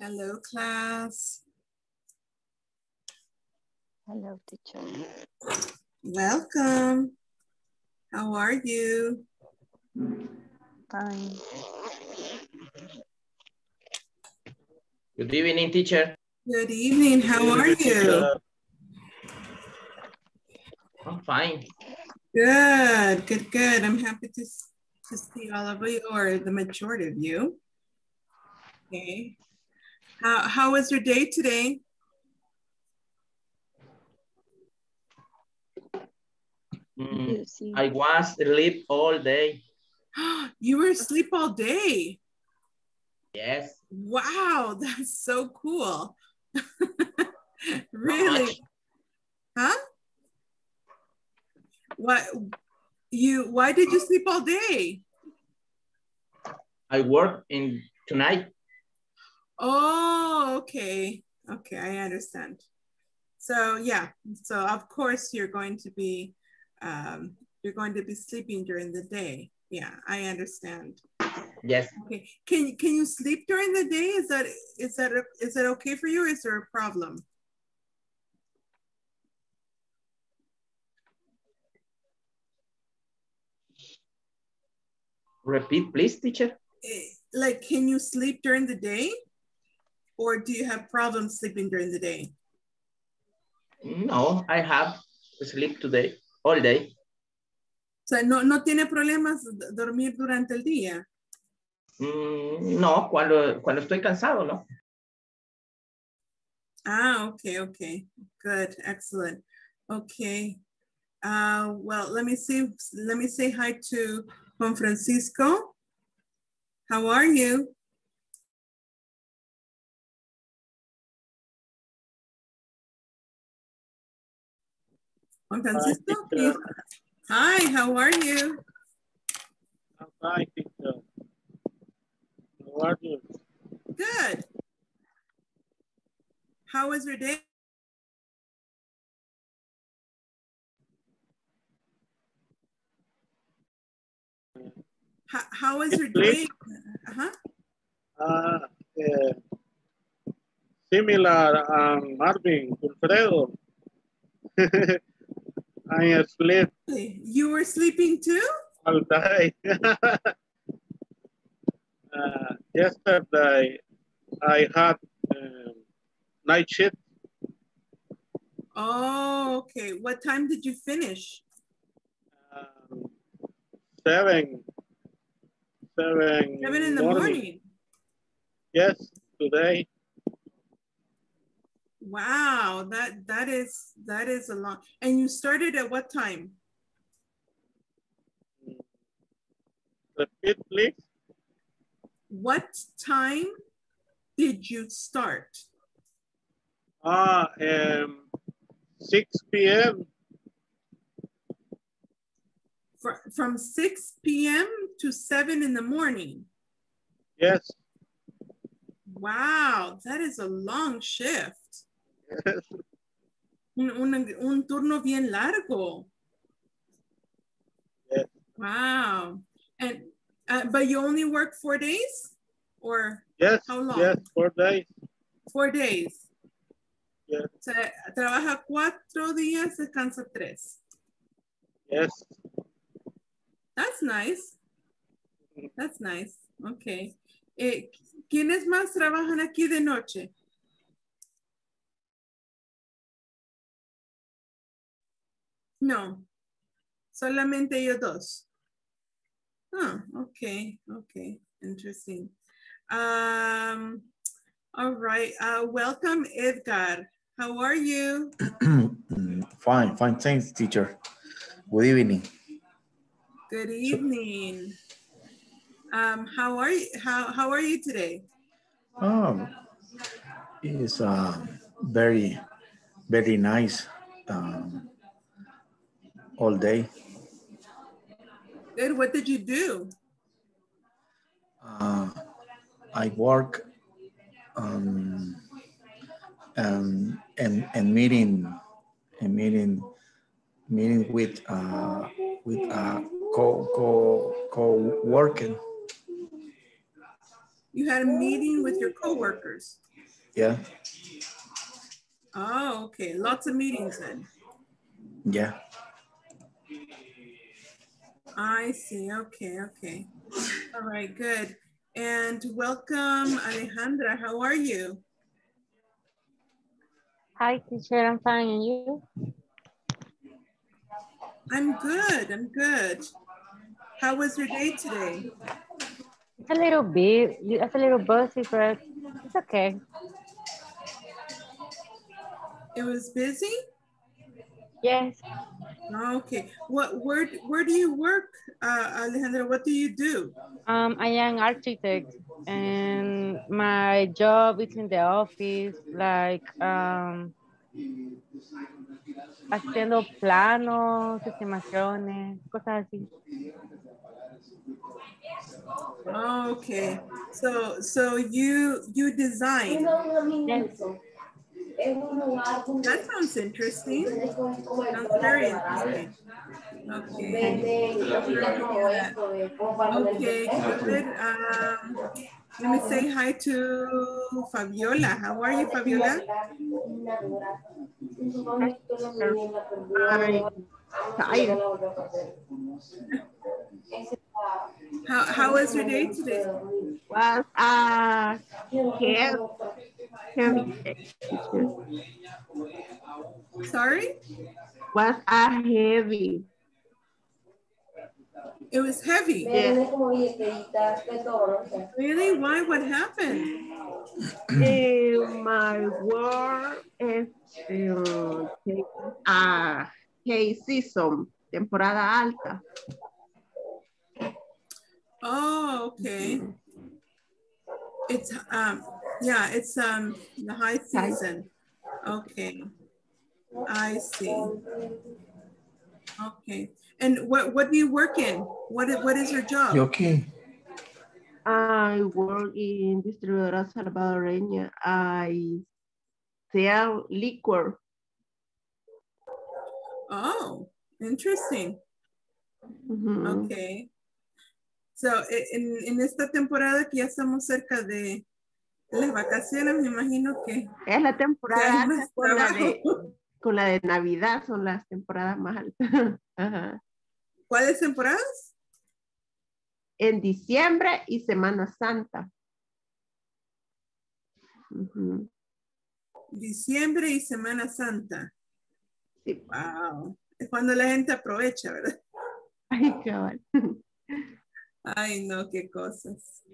Hello, class. Hello, teacher. Welcome. How are you? Fine. Good evening, teacher. Good evening. How are you? I'm fine. Good, good, good. I'm happy to, to see all of you or the majority of you. Okay. How, how was your day today? Mm, I was asleep all day. You were asleep all day. Yes. Wow, that's so cool. Really? Huh? What you why did you sleep all day? I work in tonight. Oh, okay. Okay, I understand. So yeah, so of course you're going to be um you're going to be sleeping during the day. Yeah, I understand. Yes. Okay. Can can you sleep during the day? Is that is that is that okay for you or is there a problem? Repeat, please, teacher. Eh, Like can you sleep during the day? Or do you have problems sleeping during the day? No, I have sleep today, all day. O sea, no, no tiene problemas dormir durante el día. Mm, no, cuando, cuando estoy cansado, no. Ah, okay, okay. Good, excellent. Okay. Uh, well, let me see, let me say hi to Juan Francisco. How are you? Juan Francisco, please. Hi, how are you? I'm fine, teacher. How are you? Good. How was your day? How, how was your day? Uh-huh. Ah, eh, similar um, Marvin, Wilfredo. I asleep You were sleeping too? all day. uh, yesterday, I had um, night shift. Oh, okay. What time did you finish? Um, seven. Seven. Seven in the morning. Yes, today. Wow, that that is that is a long. And you started at what time? Repeat, please. What time did you start? Ah, um, 6 p.m. Fr- From 6 p.m. to 7 in the morning. Yes. Wow, that is a long shift. Un, un- un turno bien largo. Yes. Wow. And uh, but you only work four days or Yes, How long? yes, four days. four days? Yes. O sea, trabaja cuatro días, descansa tres. Yes. That's nice. That's nice. Okay. Eh, ¿Quiénes más trabajan aquí de noche? No. Solamente ellos dos. Oh, okay, okay, interesting. Um, all right, uh, welcome Edgar. How are you? fine, fine. Thanks, teacher. Good evening. Good evening. Um, how are you? How, how are you today? Um, it's uh, very, very nice um, all day. Good. What did you do? Uh, I work um, um, and and meeting and meeting meeting with uh, with uh, co co co working. You had a meeting with your coworkers. Yeah, Oh, okay. Lots of meetings then. yeah. I see. Okay, okay. All right, good. And welcome, Alejandra. How are you? Hi, teacher. I'm fine. And you? I'm good. I'm good. How was your day today? It's a little bit, it's a little busy, but it's okay. It was busy? Yes. Okay. What where where do you work, uh, Alejandra? What do you do? Um, I am architect and my job is in the office, like um, haciendo planos, estimaciones, cosas así. Oh, okay. So so you you design. Yes. That sounds interesting. Sounds very interesting. Okay. Okay, good. Um, let me say hi to Fabiola. How are you, Fabiola? How, how was your day today? was a heavy, heavy Sorry? was a heavy. It was heavy. Really? Why? What happened? In my work is a hay season, temporada alta. Oh, okay. It's um yeah, it's um the high season. Okay. I see. Okay. And what what do you work in? What is what is your job? You okay? I work in distribuidora salvadoreña. I sell liquor. Oh, interesting. Ujú. Okay. So en, en esta temporada que ya estamos cerca de las vacaciones, me imagino que, Es la temporada alta con la, de, con la de Navidad, son las temporadas más altas. Ajá. ¿Cuáles temporadas? En diciembre y Semana Santa. Diciembre y Semana Santa. Sí. Wow. Es cuando la gente aprovecha, ¿verdad? Ay, cabal. Ay, no, qué cosas.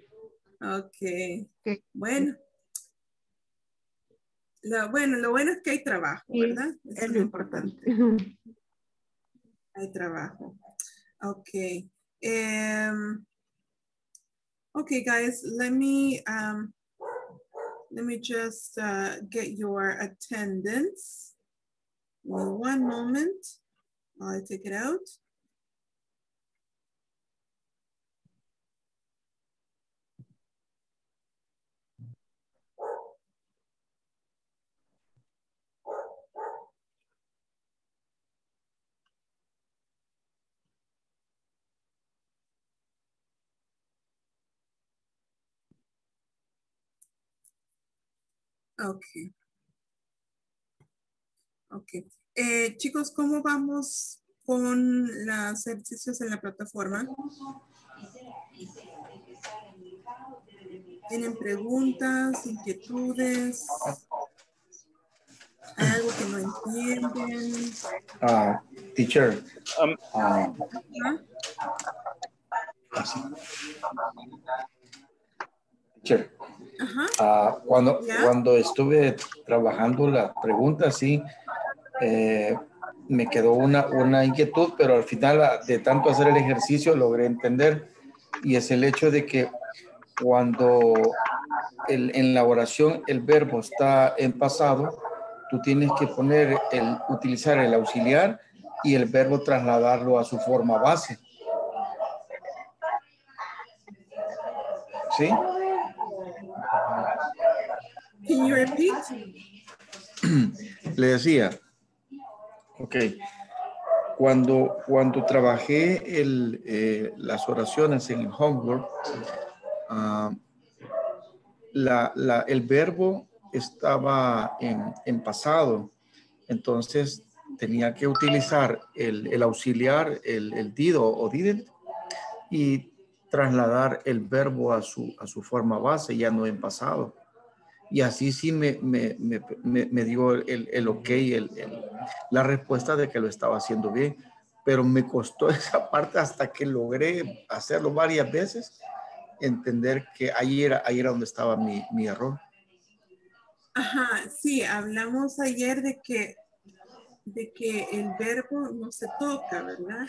Ok. Ok. Bueno. Lo, bueno, lo bueno es que hay trabajo, Sí, ¿verdad? Eso Es lo importante. Hay trabajo. Okay. Um, okay, guys, let me um, let me just uh, get your attendance. One moment I'll take it out. Okay. Okay. Eh, chicos, ¿cómo vamos con los ejercicios en la plataforma? ¿Tienen preguntas, inquietudes? ¿Hay algo que no entienden? Uh, teacher. Um, uh, ¿Ah? Teacher, Ajá. ah, cuando, ¿Ya? cuando estuve trabajando las preguntas, sí, eh, me quedó una, una inquietud, pero al final ah, de tanto hacer el ejercicio logré entender y es el hecho de que cuando el- en la oración el verbo está en pasado, tú tienes que poner el, utilizar el auxiliar y el verbo trasladarlo a su forma base. ¿Sí? Can you repeat? Le decía, ok, cuando, cuando trabajé el, eh, las oraciones en el homework, la, la- el verbo estaba en, en pasado. Entonces tenía que utilizar el, el auxiliar, el, el did o, o didn't, y trasladar el verbo a su, a su forma base, ya no en pasado. Y así sí me, me, me, me- dio el, el ok, el, el- la respuesta de que lo estaba haciendo bien. Pero me costó esa parte hasta que logré hacerlo varias veces, entender que ahí era, ahí era donde estaba mi, mi error. Ajá, sí, hablamos ayer de que, de que el verbo no se toca, ¿verdad?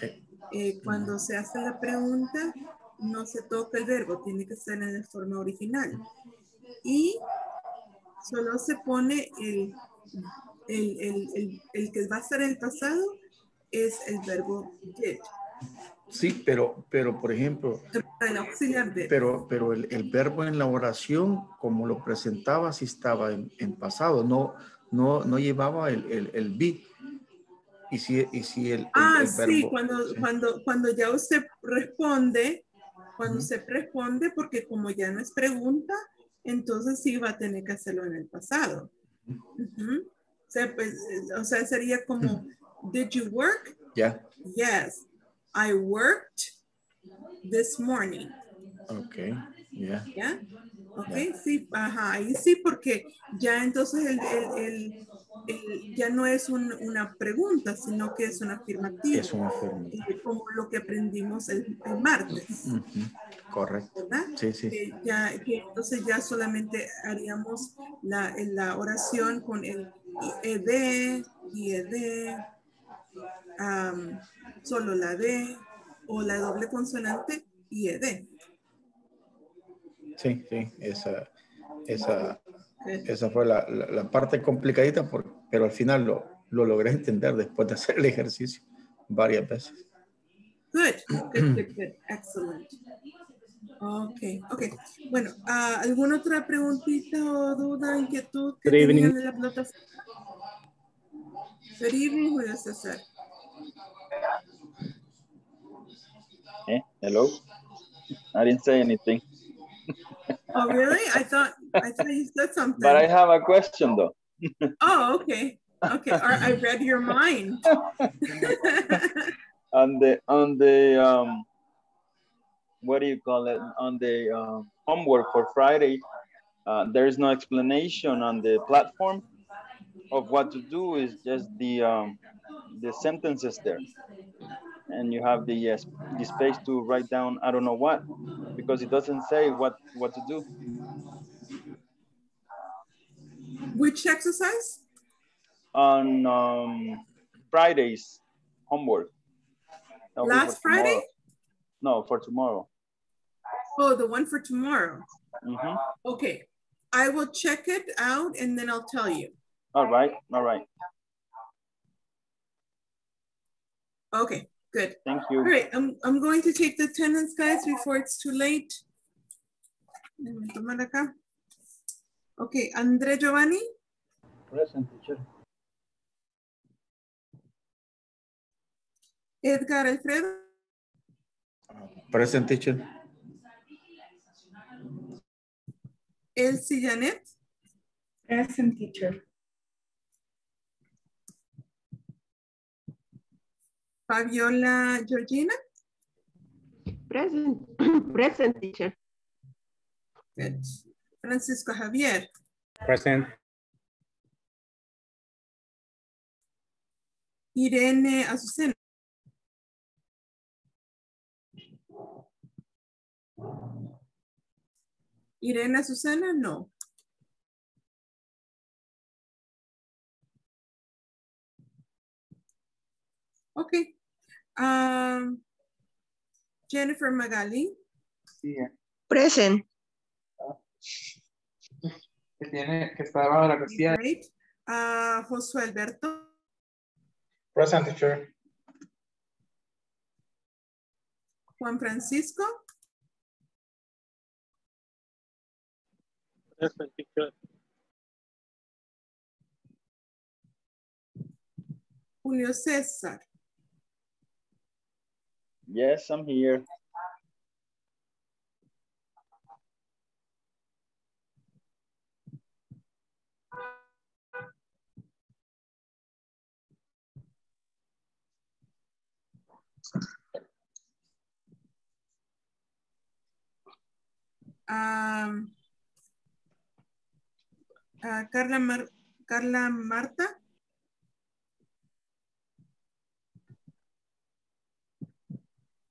Eh, cuando se hace la pregunta, no se toca el verbo, tiene que ser en la forma original. Y solo se pone el, el, el, el, que va a ser el pasado, es el verbo did, Sí, pero, pero por ejemplo, el auxiliar did. pero, pero el, verbo en la oración, como lo presentaba, sí estaba en, en pasado, no, no, no llevaba el, el, el be. Y si, y si el, Ah, sí, cuando, sí. cuando, cuando ya usted responde, cuando usted responde, porque como ya no es pregunta, entonces sí va a tener que hacerlo en el pasado. Ujú. o, sea, pues, o sea, sería como, did you work? Ya, Yes, I worked this morning. ok, ya. ¿Ya? Ok, sí, ajá, ahí sí, porque ya entonces el, el- el- ya no es un- una pregunta, sino que es una afirmativa. Es una eh, como lo que aprendimos el, el martes, Correcto. ¿verdad? Sí, sí. Que ya, que entonces ya solamente haríamos la, oración con el ed, ied, am, solo la d o la doble consonante ied. Sí, sí, esa, esa, esa fue la, la- la parte complicadita, por- pero al final lo, lo logré entender después de hacer el ejercicio varias veces. Good, good, good, good, excellent. Ok, ok. Bueno, ah, ¿alguna otra preguntita o duda, inquietud que Good evening. tenían en la plataforma? Good evening, Julio César. Eh, hello? I didn't say anything, Oh, really? I thought, I thought you said something. but I have a question though. Oh, okay. Okay, I read your mind. On the, on the, um, what do you call it? On the um, homework for Friday, uh, there is no explanation on the platform of what to do. Is just the, um, the sentences there. And you have the, the space to write down, I don't know what, because it doesn't say what, what to do. Which exercise? on um, Friday's homework. That'll Last Friday? tomorrow. No, for tomorrow. Oh, the one for tomorrow. Mhm. Okay, I will check it out and then I'll tell you. All right, all right. Okay, good. Thank you. All right, I'm, I'm going to take the attendance, guys, before it's too late. Déjame tomar acá. Okay, Andre Giovanni, Present teacher. Edgar Alfredo, Present teacher. Elsie Janet, Present teacher. Fabiola Georgina, Present, present teacher. Good. Francisco Javier, Present. Irene Azucena. Irene Azucena, no. Okay. Um, Jennifer Magali, Present. Que tiene, que está debajo de la casilla. great. Uh, Josué Alberto, Present teacher. Juan Francisco, Julio Cesar. Yes, I'm here. Um, Carla, Mar Carla Marta.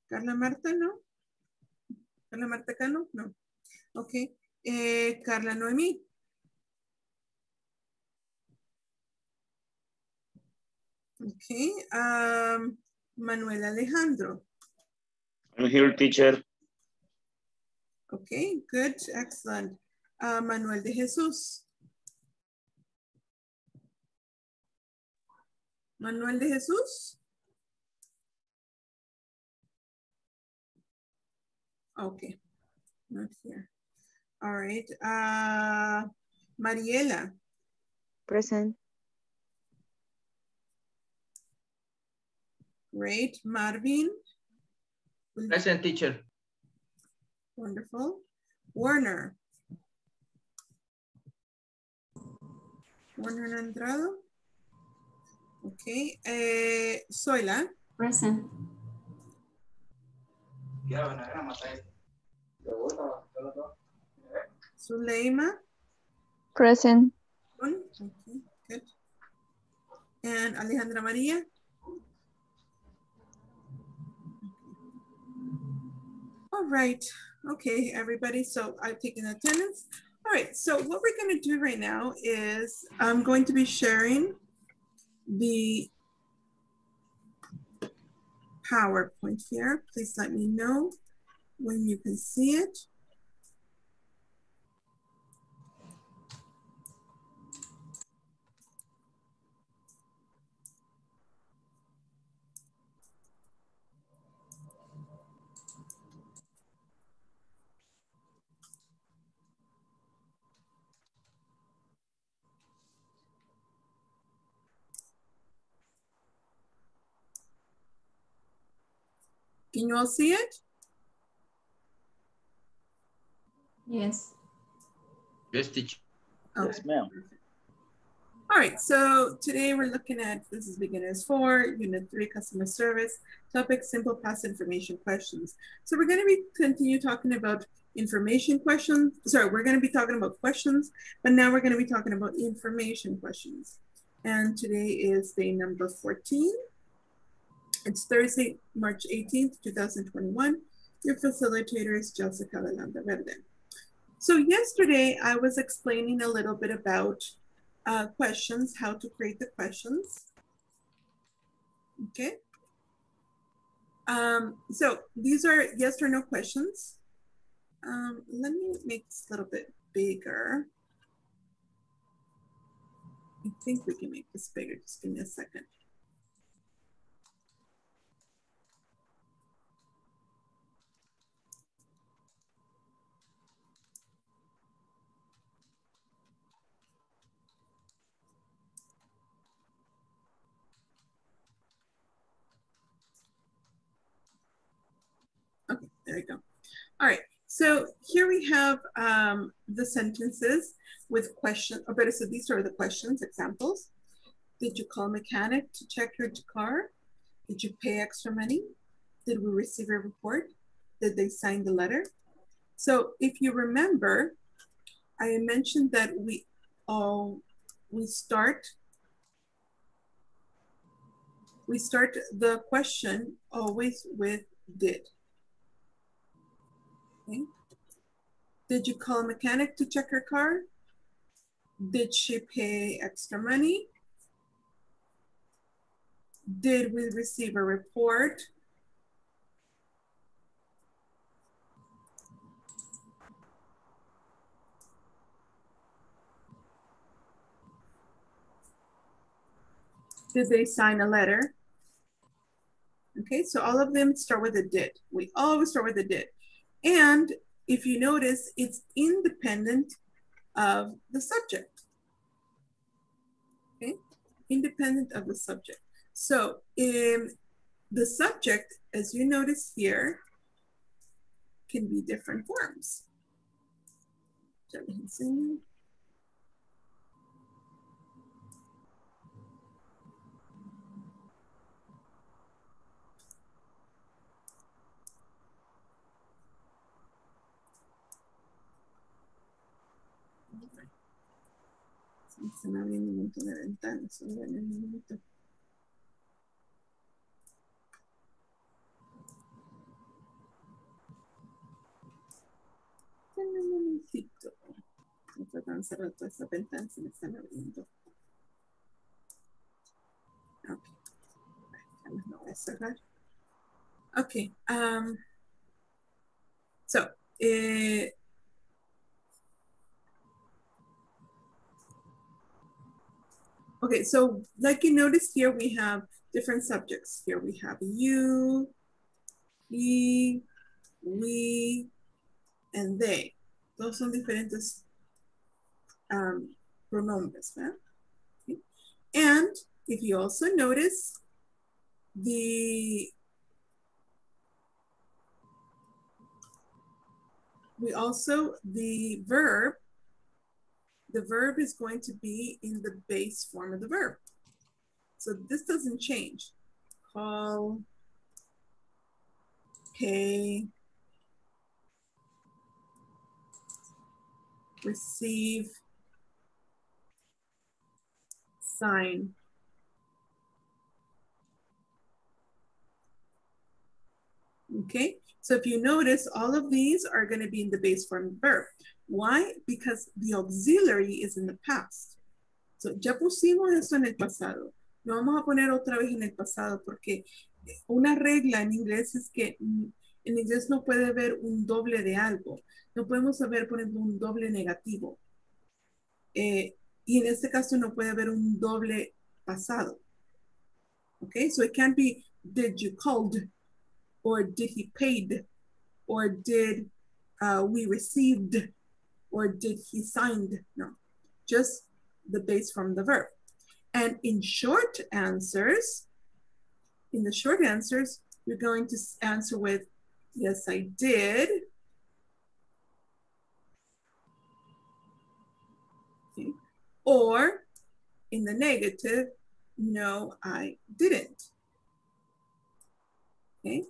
Carla Marta, no. Carla Marta Cano, no. Ok. Eh, Carla Noemí. Okay. Um, Manuel Alejandro. I'm here, teacher. Okay, good, excellent. Uh, Manuel de Jesús. Manuel de Jesús. Okay, not here. All right. Uh, Mariela. Present. Great. Marvin. Present teacher. Wonderful. Werner. Werner Andrado. Okay. Eh, Zoila. Present. Zuleima. Present. Okay, good. And Alejandra Maria. All right. Okay, everybody. So I've taken attendance. All right. So what we're going to do right now is I'm going to be sharing the PowerPoint here. Please let me know when you can see it. Can you all see it? Yes. Yes, teacher. Okay. Yes, ma'am. All right, so today we're looking at, this is beginners four, unit three, customer service, topic, simple past information questions. So we're gonna be continue talking about information questions. Sorry, we're gonna be talking about questions, but now we're gonna be talking about information questions. And today is day number 14. It's Thursday, March 18th, 2021. Your facilitator is Jessica Lalanda Verde. So yesterday I was explaining a little bit about uh, questions, how to create the questions. Okay. Um, so these are yes or no questions. Um, let me make this a little bit bigger. I think we can make this bigger. Just give me a second. Okay, there we go. All right, so here we have um, the sentences with questions, or better said, these are the questions, examples. Did you call a mechanic to check your car? Did you pay extra money? Did we receive a report? Did they sign the letter? So if you remember, I mentioned that we all, we start, we start the question always with did. Okay. Did you call a mechanic to check her car? Did she pay extra money? Did we receive a report? Did they sign a letter? Okay, so all of them start with a did. We always start with a did. And if you notice, it's independent of the subject. Okay, independent of the subject. So in the subject, as you notice here, can be different forms. Están abriendo un montón de ventanas. solo un minuto. Denme un momentito. Estoy tratando de cerrar todas estas ventanas, se me están abriendo. Ok. Ya las voy a cerrar. Okay. Um, so, eh, okay, so like you notice here, we have different subjects. Here we have you, he, we, and they. Those son diferentes um, pronombres, ¿verdad? Okay. And if you also notice, the we also, the verb, the verb is going to be in the base form of the verb. So this doesn't change. Call, pay, receive, sign. Okay, so if you notice, all of these are going to be in the base form verb. Why? Because the auxiliary is in the past. So ya pusimos eso en el pasado. Lo vamos a poner otra vez en el pasado porque una regla en inglés es que en inglés no puede haber un doble de algo. No podemos saber, por ejemplo, un doble negativo. Eh, y en este caso no puede haber un doble pasado. Okay, so it can't be did you called or did he paid or did uh, we received or did he signed? No just the base from the verb. And in short answers in the short answers you're going to answer with yes i did. Okay. or in the negative no i didn't. Okay.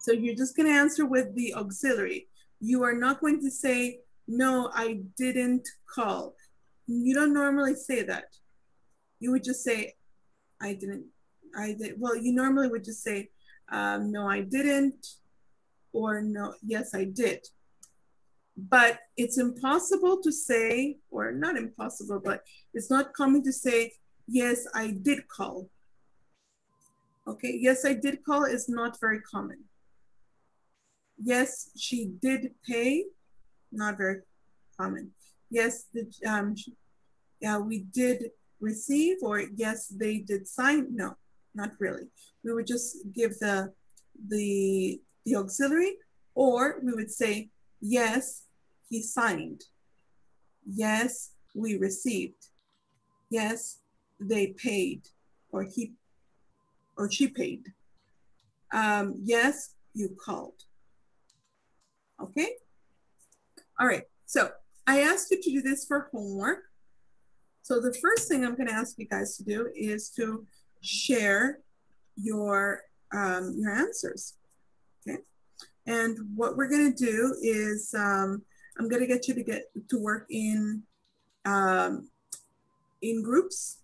So you're just going to answer with the auxiliary. You are not going to say, no, I didn't call. You don't normally say that. You would just say, I didn't, I did. Well, you normally would just say, um, no, I didn't, or no, yes, I did. But it's impossible to say, or not impossible, but it's not common to say, yes, I did call. Okay, yes, I did call is not very common. Yes, she did pay. Not very common. Yes, the, um, yeah, we did receive, or yes, they did sign. No, not really. We would just give the the the auxiliary, or we would say yes, he signed. Yes, we received. Yes, they paid, or he or she paid. Um, yes, you called. Okay? All right, so I asked you to do this for homework. So the first thing I'm gonna ask you guys to do is to share your, um, your answers, okay? And what we're gonna do is, um, I'm gonna get you to get to work in, um, in groups,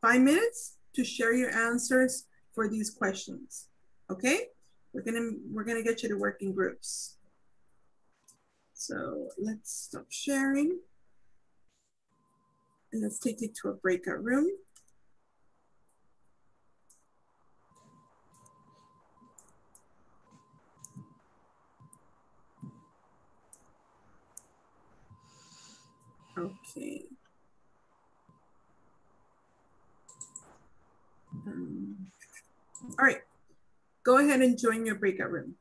five minutes to share your answers for these questions, okay? We're gonna, we're gonna get you to work in groups. So let's stop sharing. And let's take it to a breakout room. Okay. Um, all right, go ahead and join your breakout room.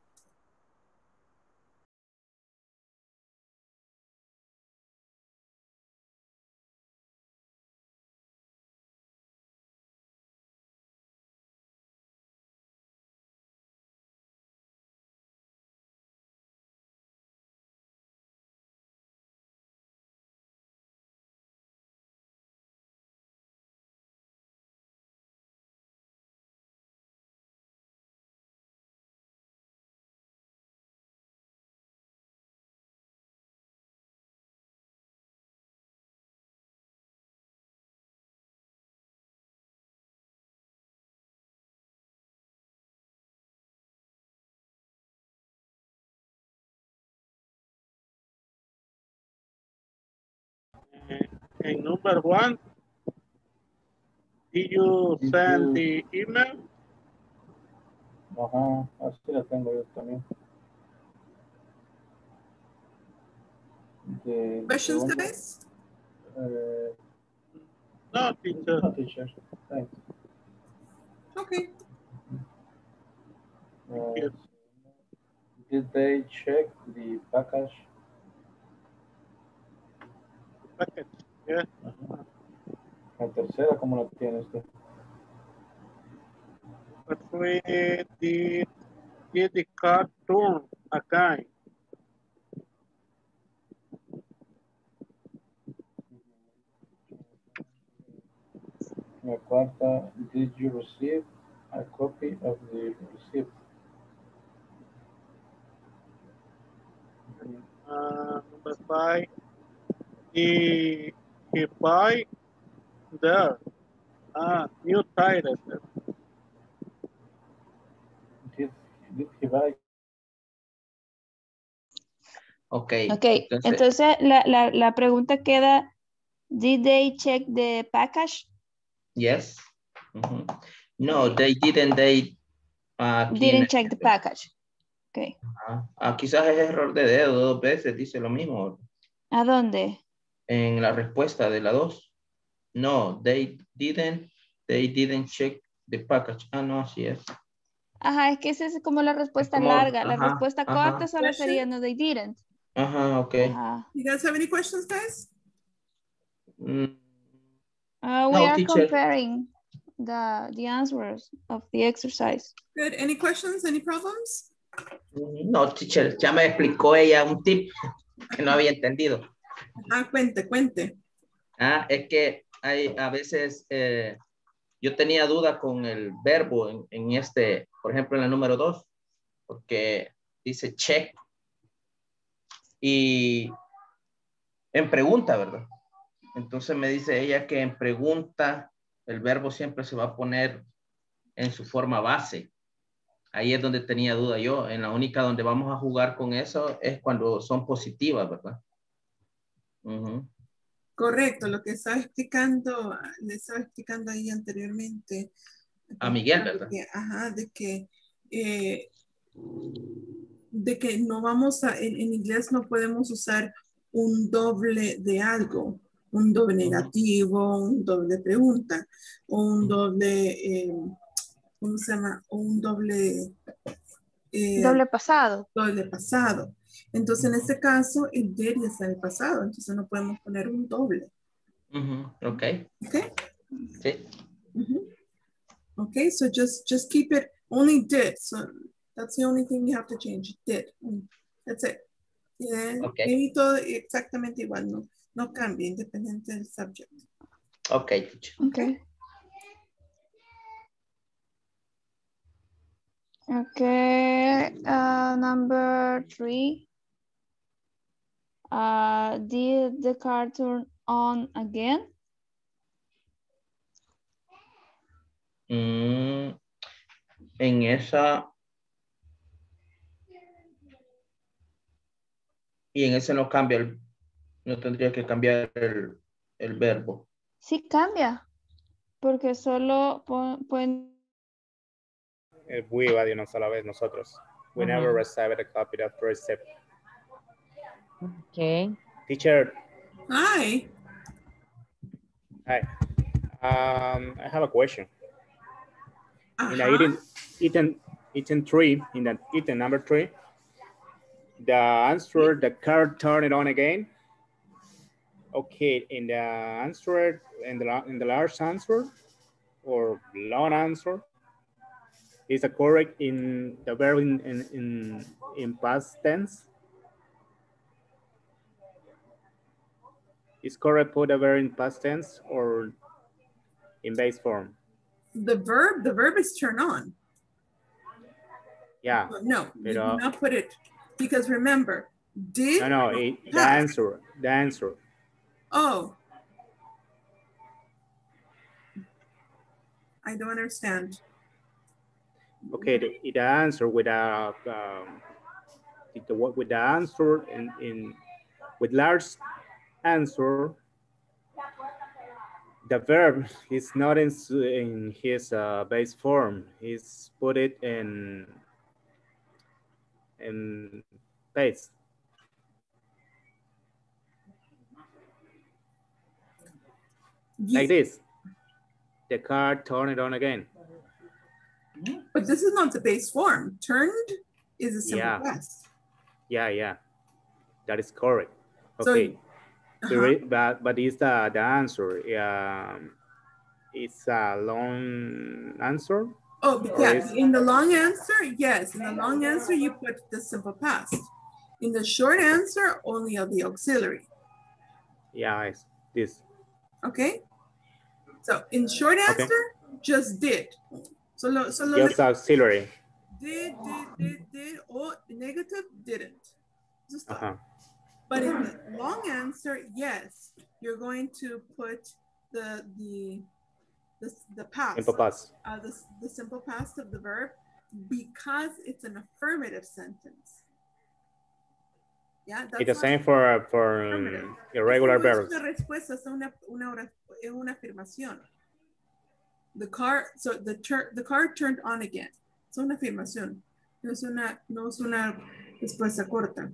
In number one, did you Did send you- the email? Ajá, así la tengo yo también. De- Questions, segundo, guys? eh, No, teacher. no, teacher. Thanks. Okay. Uh, Yes. Did they check the package? Packet. Yeah. Ajá. La tercera, ¿cómo la tiene usted? But we did, did the car turn again. La cuarta, did you receive a copy of the receipt? Uh, number five, he, he buy there, ah, new tires. Did, did he buy? Ok. Ok, entonces la, la, la pregunta queda, did they check the package? Yes. Ujú. No, they didn't. They. en Didn't check the package. Ok. Ah, ah, quizás es error de dedo, dos veces dice lo mismo ¿A dónde? En la respuesta de la dos. No, they didn't, they didn't check the package. Ah, no, así es. Ajá, es que esa es como la respuesta como- larga. La ajá, respuesta ajá. corta solo sería no, they didn't. Ajá, ok. Ajá. You guys have any questions, guys? Mm, Uh, we No, are teacher. comparing the, the answers of the exercise. Good. Any questions? Any problems? No, teacher, ya me explicó ella un tip que no había entendido. Ah, cuente, cuente. Ah, es que hay a veces eh, yo tenía duda con el verbo en, en este, por ejemplo, en la número dos, porque dice check y en pregunta, ¿verdad? Entonces me dice ella que en pregunta el verbo siempre se va a poner en su forma base. Ahí es donde tenía duda yo. En la única donde vamos a jugar con eso es cuando son positivas, ¿verdad? Correcto, lo que estaba explicando, le estaba explicando ahí anteriormente. A Miguel, De ¿verdad? que- ajá, de que, eh, de que no vamos a, en, en inglés no podemos usar un doble de algo, un doble negativo, un doble pregunta, o un doble, eh, ¿cómo se llama? O un doble... eh, Doble pasado. doble pasado. Entonces, en este caso, el did ya está en el pasado, entonces no podemos poner un doble. Ujú, Ok. ¿Ok? Sí. Mhm. Okay, so just just keep it only did. So that's the only thing you have to change. Did. That's it. Yeah. Okay. Y todo exactamente igual, no, no cambia independiente del subject. Ok, teacher. Okay. Okay, uh, number three. Uh, did the car turn on again? Mm, en esa. Y en ese no cambia el. No tendría que cambiar el, el verbo. Sí cambia, porque solo pueden Eh, we iba de una sola vez nosotros. We Ujú. never received a copy of receipt. Okay. Teacher, Hi. hi. Um, I have a question. In the Ajá. item, item, item three, in the item number three, the answer, the car turn it on again. Okay, in the answer, in the, in the large answer or long answer, is the correct in the verb in, in, in, in past tense? Is correct put a verb in past tense or in base form? The verb, the verb is turn on. Yeah. No, you do not put it because remember, did. No, no, it, the answer, the answer. Oh. I don't understand. Okay, the, the answer with a um, the with the answer in in with large answer the verb is not in, in his uh, base form. He's put it in in base. Like this. The car turn it on again. But this is not the base form. Turned is a simple Yeah. past. Yeah, yeah. That is correct. Okay. The Uh-huh. re- but but is the the answer? Um, it's a long answer. Oh, is- In the long answer, yes. In the long answer, you put the simple past. In the short answer, only of the auxiliary. Yeah, it's this. Okay. So in short Okay. answer, just did. Solo, solo Just auxiliary. did, did, did, did, or negative, didn't. Just Uh huh. But in the long answer, yes, you're going to put the the the, the past, Simple past. Uh, the, the simple past of the verb because it's an affirmative sentence. Yeah, that's It's the same for for um, irregular verbs. Es una respuesta, es una, una, es una afirmación. The car, so the, tur- the car turned on again. Es una afirmación. No es una, no es una respuesta corta.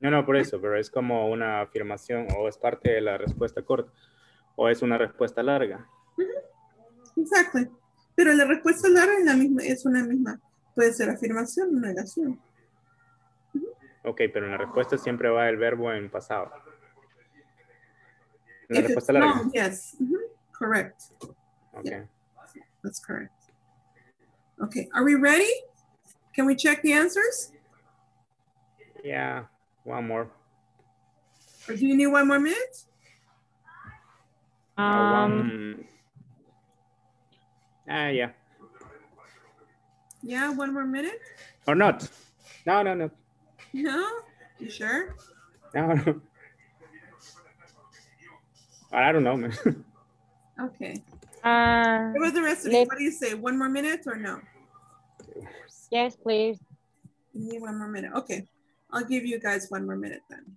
No, no, por eso, pero es como una afirmación o es parte de la respuesta corta o es una respuesta larga. Exacto. Pero la respuesta larga es, la misma, es una misma. Puede ser afirmación o negación. Ok, pero en la respuesta siempre va el verbo en pasado. En la If it's respuesta larga. yes. Correct. Ok. That's correct. Okay, are we ready? Can we check the answers? Yeah, one more. Or do you need one more minute? Uh, Um, one. Ah, yeah. Yeah, one more minute? Or not. No, no, no. No? You sure? No, no. I don't know, man. Okay. uh, What about the rest of you? What do you say? One more minute or no? yes, please. You need one more minute. Okay. I'll give you guys one more minute then.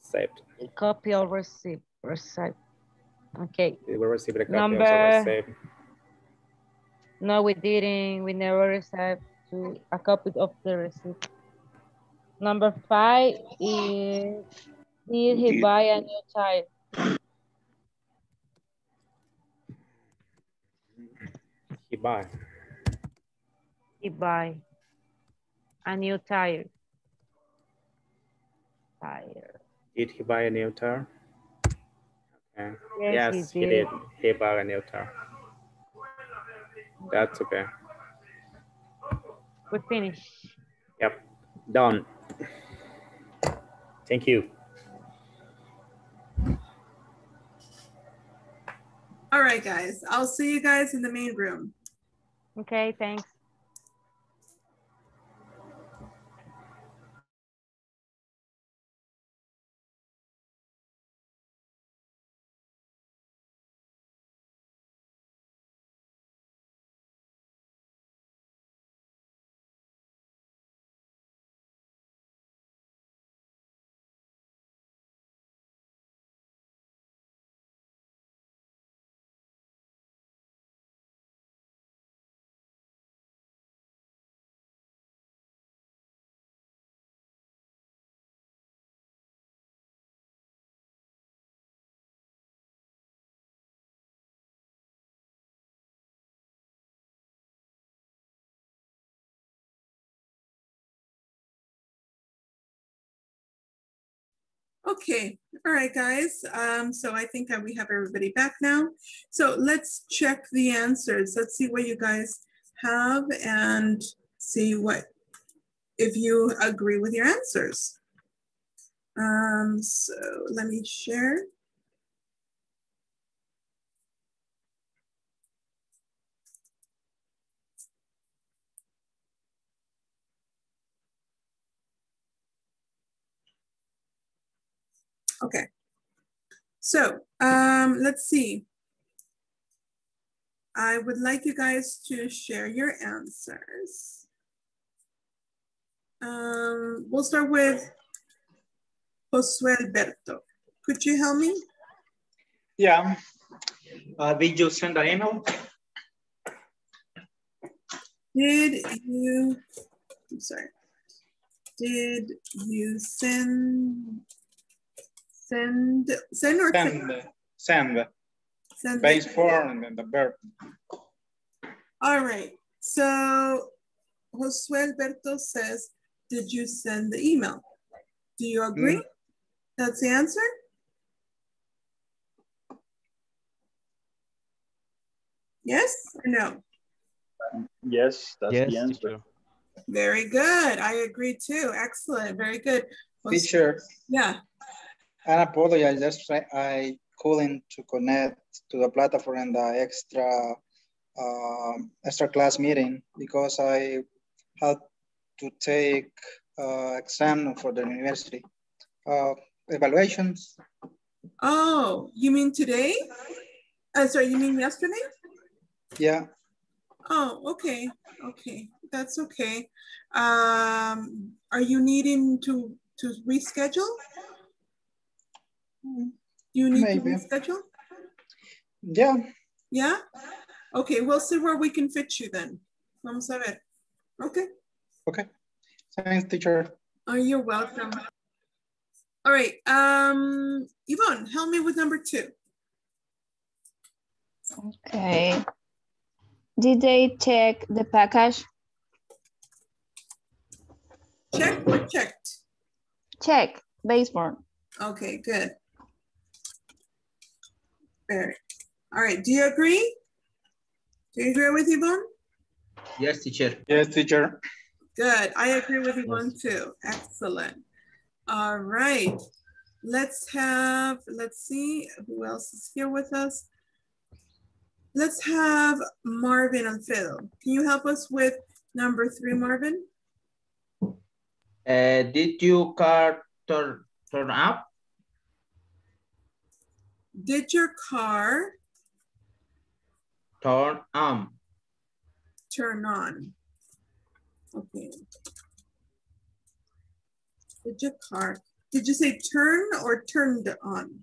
Saved. Copy or receive. Receive. Okay. We will receive the copy Number- also saved. No, we didn't. We never received to a copy of the receipt. Number five is did he Did- buy a new tire? He buy. He buy a new tire. Tire. Did he buy a new tire? Okay. Yes, Yes, he he did. did. He bought a new tire. That's okay. We finish. Yep. Done. Thank you. All right, guys. I'll see you guys in the main room. Okay, thanks. Okay, all right, guys. Um, so I think that we have everybody back now. So let's check the answers. Let's see what you guys have and see what, if you agree with your answers. Um, so let me share. Okay. So um, let's see. I would like you guys to share your answers. Um, we'll start with Josue Alberto. Could you help me? Yeah. Uh, did you send an email? Did you, I'm sorry. Did you send, send, send or Send. Send. Send. Base form and then the verb. All right, so Josue Alberto says, did you send the email? Do you mm. agree? That's the answer? Yes or no? Yes, that's Yes, the answer. Very good. I agree too. Excellent. Very good. Jos- Teacher, Yeah. I apologize. Just I couldn't to connect to the platform and the extra um extra class meeting because I had to take uh, exam for the university. Uh, evaluations. Oh, you mean today? Uh, sorry, you mean yesterday? Yeah. Oh, okay. Okay. That's okay. Um, are you needing to, to reschedule? Do you need Maybe. to reschedule? Yeah. Yeah? Okay, we'll see where we can fit you then. Vamos a ver. Okay. Okay. Thanks, teacher. Oh, you're welcome. All right, um, Yvonne, help me with number two. Okay. Did they check the package? Check or checked? Check, base form. Okay, good. Very. All right, do you agree? Do you agree with Yvonne? Yes, teacher. Yes, teacher. Good, I agree with Yvonne too. Excellent. All right, let's have, let's see, who else is here with us? Let's have Marvin Alfredo. Can you help us with number three, Marvin? Uh, did your car turn, turn up? Did your car Turn on. turn on? Okay. Did your car, did you say turn or turned on?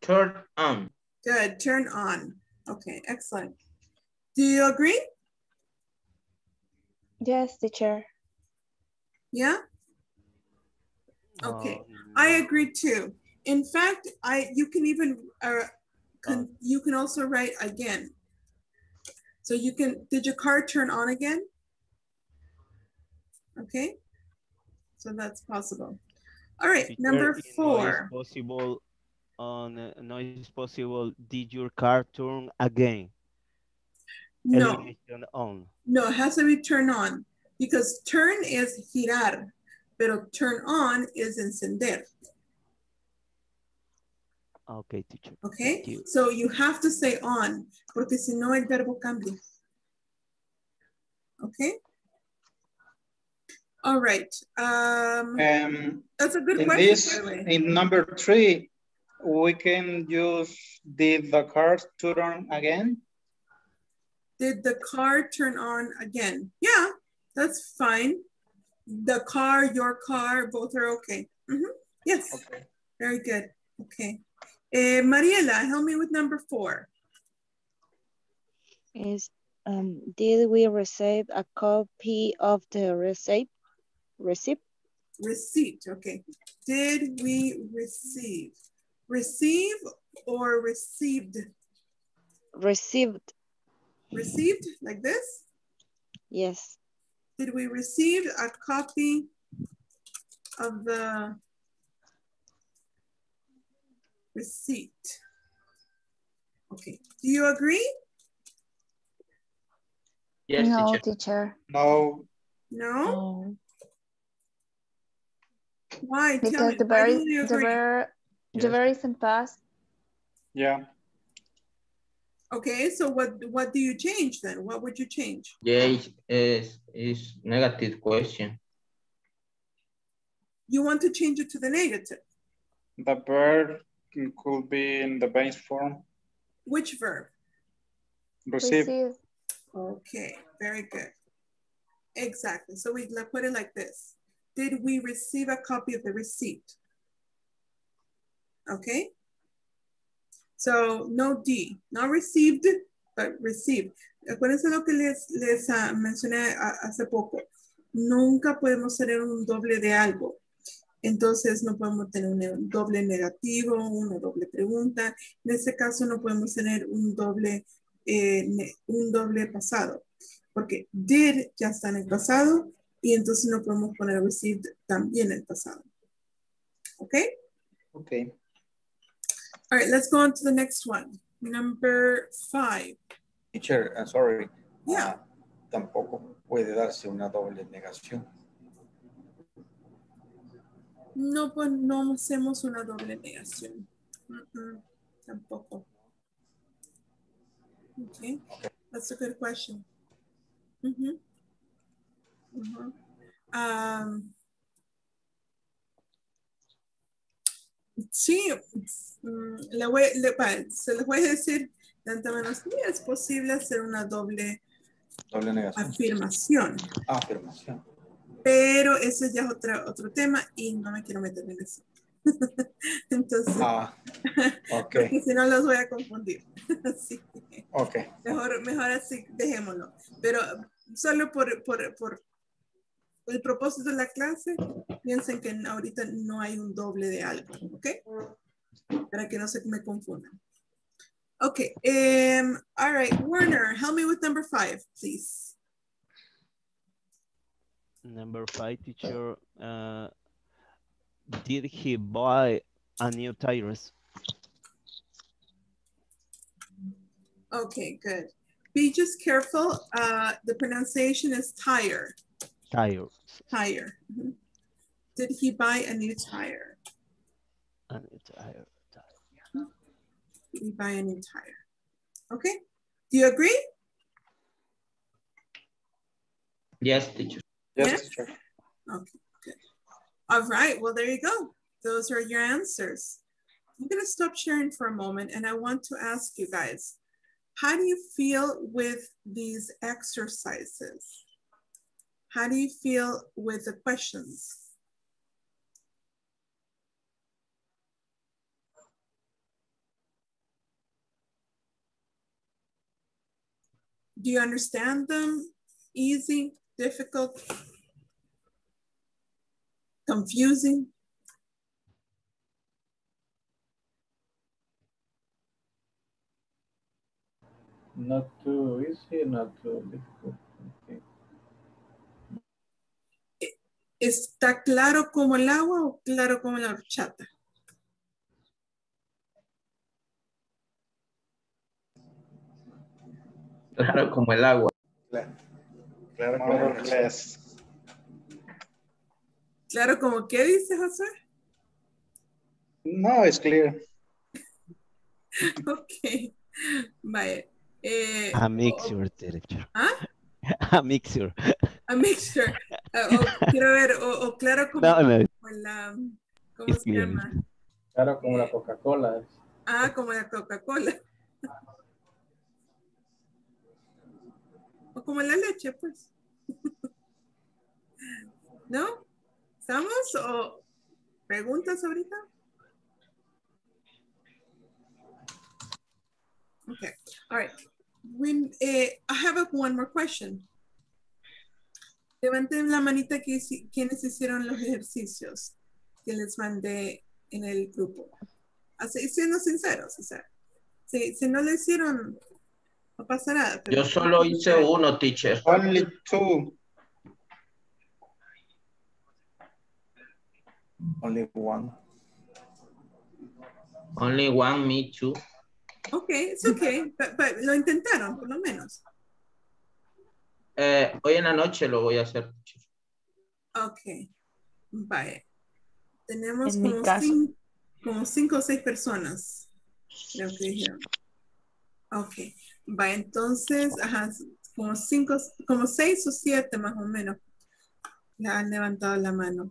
Turn on. Good, turn on. Okay, excellent. Do you agree? Yes, teacher. Yeah? Uh, okay, I agree too. In fact, I you can even uh, can, you can also write again. So you can did your car turn on again? Okay, so that's possible. All right, number it no is four. possible on uh, no is possible did your car turn again No, on no, it has to be turn on because turn is girar, pero turn on is encender. Okay teacher Okay, Thank you. so you have to say on, porque si no el verbo cambia. Okay? All right, um, Um, that's a good in question. this, by the way. in number three, we can use did the car turn on again? Did the car turn on again? Yeah, that's fine. The car, your car, both are okay. Mhm, Yes, Okay. very good. Okay. Eh, Mariela, help me with number four. Is um, did we receive a copy of the receipt? Receipt? Receipt, okay. Did we receive? Receive or received? Received. Received, like this? Yes. Did we receive a copy of the receipt? Okay, do you agree? Yes, no, teacher. teacher. No. No? Why? Tell Because me, the why very, don't you the agree? very, the Yes. very in past. Yeah. Okay, so what, what do you change then? What would you change? Yes, is is negative question. You want to change it to the negative. The verb could be in the base form. Which verb? Receive. Receive. Okay, very good. Exactly. So we put it like this. Did we receive a copy of the receipt? Okay. So no D, not received, but received. Acuérdense lo que les, les uh, mencioné hace poco. Nunca podemos tener un doble de algo. Entonces no podemos tener un doble negativo, una doble pregunta. En este caso no podemos tener un doble, eh, un doble pasado. Porque did ya está en el pasado y entonces no podemos poner received también en el pasado. ¿Ok? Ok. All right, let's go on to the next one. Number five. Teacher, I'm sorry. Yeah. Ah, tampoco puede darse una doble negación. No, pues no hacemos una doble negación. Mm -mm, tampoco. Okay. that's a good question. Mm -hmm. Mm -hmm. Um, sí, le voy, le, se les voy a decir de antemano, sí, es posible hacer una doble, doble negación. afirmación. Afirmación. Pero ese ya es otro, otro tema y no me quiero meter en eso. Entonces, ah, okay. si no los voy a confundir. sí. Ok. Mejor, mejor así, dejémoslo. Pero solo por, por, por el propósito de la clase, piensen que ahorita no hay un doble de algo, ¿ok? Para que no se me confundan. Okay, um, all right, Werner, help me with number five, please. Number five, teacher, uh, did he buy a new tires? Okay, good. Be just careful. Uh, the pronunciation is tire. Tire. Tire. Mm -hmm. Did he buy a new tire? A new tire. tire. Did he buy a new tire? Okay. Do you agree? Yes, teacher. Yes, Yes? teacher. Okay, good. All right, well, there you go. Those are your answers. I'm gonna stop sharing for a moment and I want to ask you guys, how do you feel with these exercises? How do you feel with the questions? Do you understand them? Easy, difficult, confusing? Not too easy, not too difficult. Okay. ¿Está claro como el agua o claro como la horchata? Claro, como el agua. Claro. Claro, or claro. como qué dice José? No, it's clear. Ok. Vaya. Eh, A mixture, teacher. ¿Ah? A mixture. A mixture. Ah, o quiero ver, o, o claro como, No, no. como la, ¿cómo It's se clear. llama? Claro, como la Coca-Cola. Ah, como la Coca-Cola. Como la leche, pues. ¿No? ¿Estamos? ¿O preguntas ahorita? Okay, all right. When, eh, I have a- one more question. Levanten la manita que quienes hicieron los ejercicios que les mandé en el grupo. Así, siendo sinceros, o sea, si, si no lo hicieron, no pasa nada. pero- Yo solo hice uno, teacher. Only two. Only one. Only one, me too. Ok, es ok, but- but lo intentaron, por lo menos. Eh, hoy en la noche lo voy a hacer. teacher. Ok, vaya. Tenemos como, caso. cin- como cinco o seis personas, creo que dijeron. Ok, vaya, entonces, ajá, como cinco, como seis o siete más o menos han levantado la mano.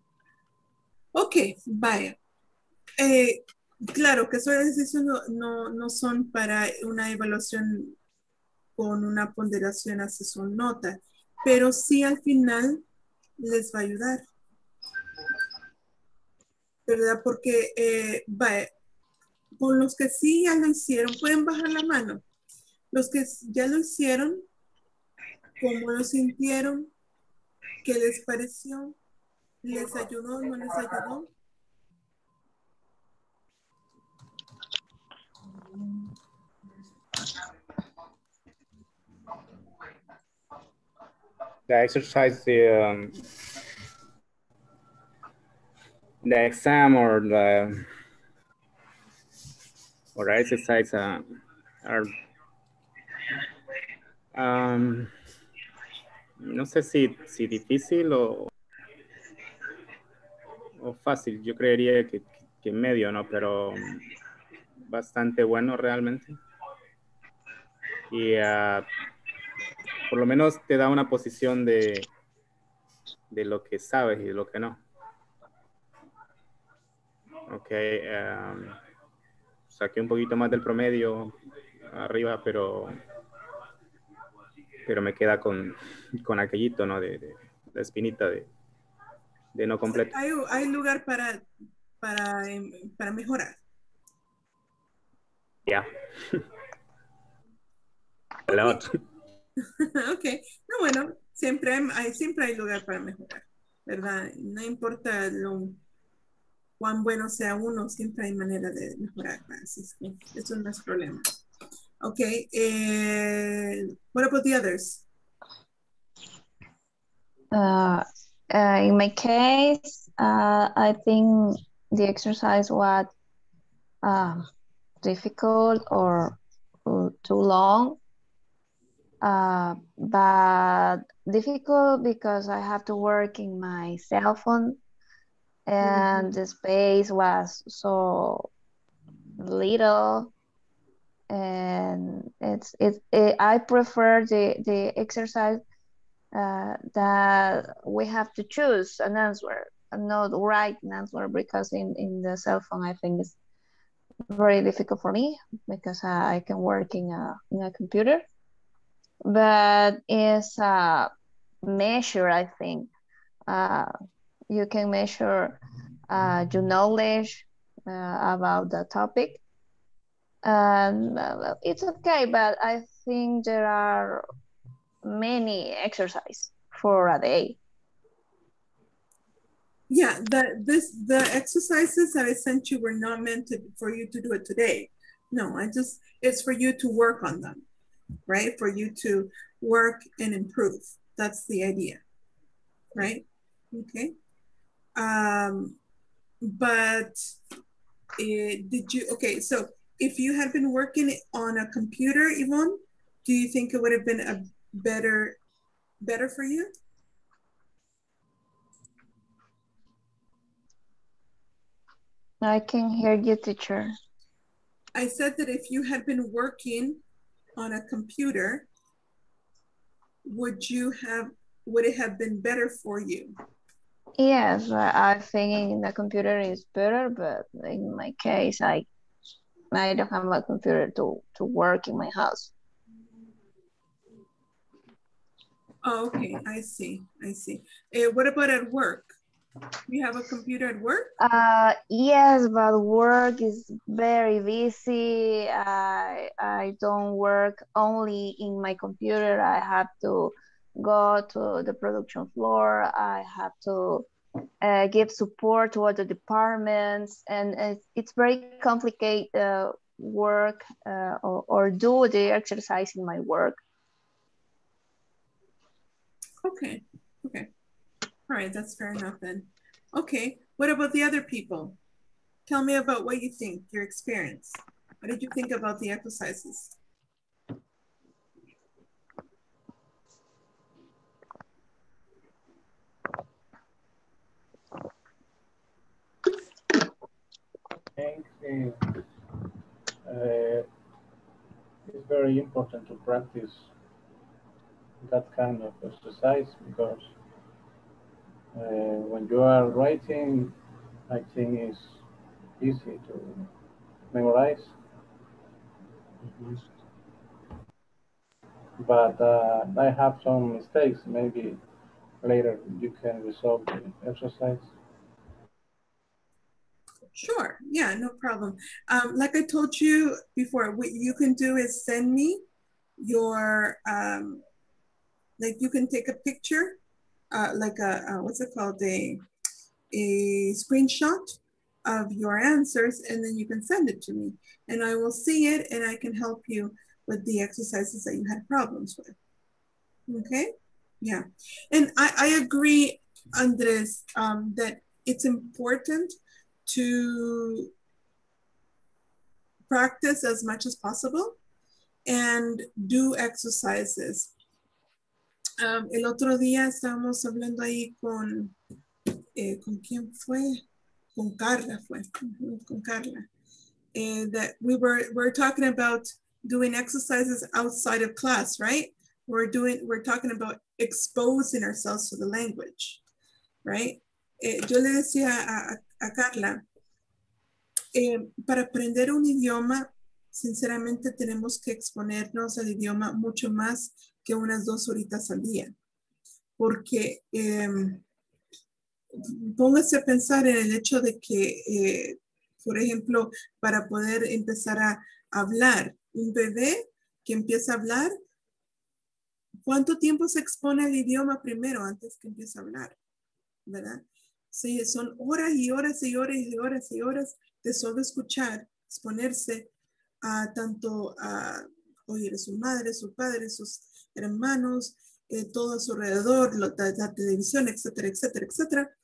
Ok, vaya. Eh, claro que esos ejercicios no, no, no son para una evaluación con una ponderación hacia su nota. pero sí al final les va a ayudar. ¿Verdad? Porque eh, va, con los que sí ya lo hicieron, pueden bajar la mano. Los que ya lo hicieron, ¿cómo lo sintieron? ¿Qué les pareció? ¿Les ayudó? ¿No les ayudó? the exercise, the, um, exam or the or exercise uh, um, no sé si, si difícil o, o fácil. Yo creería que, que medio, ¿no? Pero bastante bueno realmente. Y uh, por lo menos te da una posición de, de lo que sabes y de lo que no. Ok, saqué un poquito más del promedio arriba, pero pero me queda con, con aquellito, ¿no? De, de la espinita de, de no completo. Hay, hay lugar para, para, em, para mejorar. Ya. Yeah. ok, no, bueno, siempre hay, siempre hay lugar para mejorar, ¿verdad? No importa lo, cuán bueno sea uno, siempre hay manera de mejorar, así es que eso no es problema. Okay, and what about the others? Uh, uh, in my case, uh, I think the exercise was uh, difficult or, or too long uh, but difficult because I have to work in my cell phone and mm -hmm. the space was so little and it's it, it I prefer the the exercise uh, that we have to choose an answer not right answer because in in the cell phone I think it's very difficult for me because I, I can work in a in a computer but it's a measure, I think. Uh, you can measure uh, your knowledge uh, about the topic. Uh, it's okay, but I think there are many exercise for a day. Yeah, the this the exercises that I sent you were not meant to, for you to do it today. No, I just it's for you to work on them right? For you to work and improve. That's the idea, right? Okay. Um, but it, did you, okay, so if you had been working on a computer, Yvonne, do you think it would have been a better, better for you? I can hear you, teacher. I said that if you had been working on a computer, would you have, would it have been better for you? Yes, I think in the computer is better, but in my case, I I don't have a computer to, to work in my house. Oh, okay, I see, I see. Uh, what about at work? You have a computer at work? Uh, yes, but work is very busy. I, I don't work only in my computer. I have to go to the production floor. I have to uh, give support to other departments. And it's, very complicated uh, work uh, or, or do the exercise in my work. Okay, okay. All right, that's fair enough then. Okay, what about the other people? Tell me about what you think, your experience. What did you think about the exercises? Think uh, it's very important to practice that kind of exercise because uh, when you are writing, I think it's easy to memorize. but uh, I have some mistakes. Maybe later you can resolve the exercise. Sure, yeah, no problem. Um, like I told you before, what you can do is send me your, um, like you can take a picture, uh, like a, uh, what's it called, a, a screenshot of your answers, and then you can send it to me. And I will see it and I can help you with the exercises that you had problems with. Okay, yeah. And I, I agree, Andres, um, that it's important to practice as much as possible and do exercises. Um, el otro día estábamos hablando ahí con, eh, ¿con quién fue? Con Carla fue, con Carla. And that we were, we're talking about doing exercises outside of class, right? We're doing, we're talking about exposing ourselves to the language, right? Eh, yo le decía a, Carla, eh, para aprender un idioma, sinceramente tenemos que exponernos al idioma mucho más que unas dos horitas al día. Porque eh, póngase a pensar en el hecho de que, eh, por ejemplo, para poder empezar a hablar, un bebé que empieza a hablar, ¿cuánto tiempo se expone al idioma primero antes que empiece a hablar? ¿Verdad? Sí, son horas y horas y horas y horas y horas de solo escuchar, exponerse a tanto a oír a su madre, su padre, sus hermanos, eh, todo a su alrededor, la, la, televisión, etcétera, etcétera, etcétera.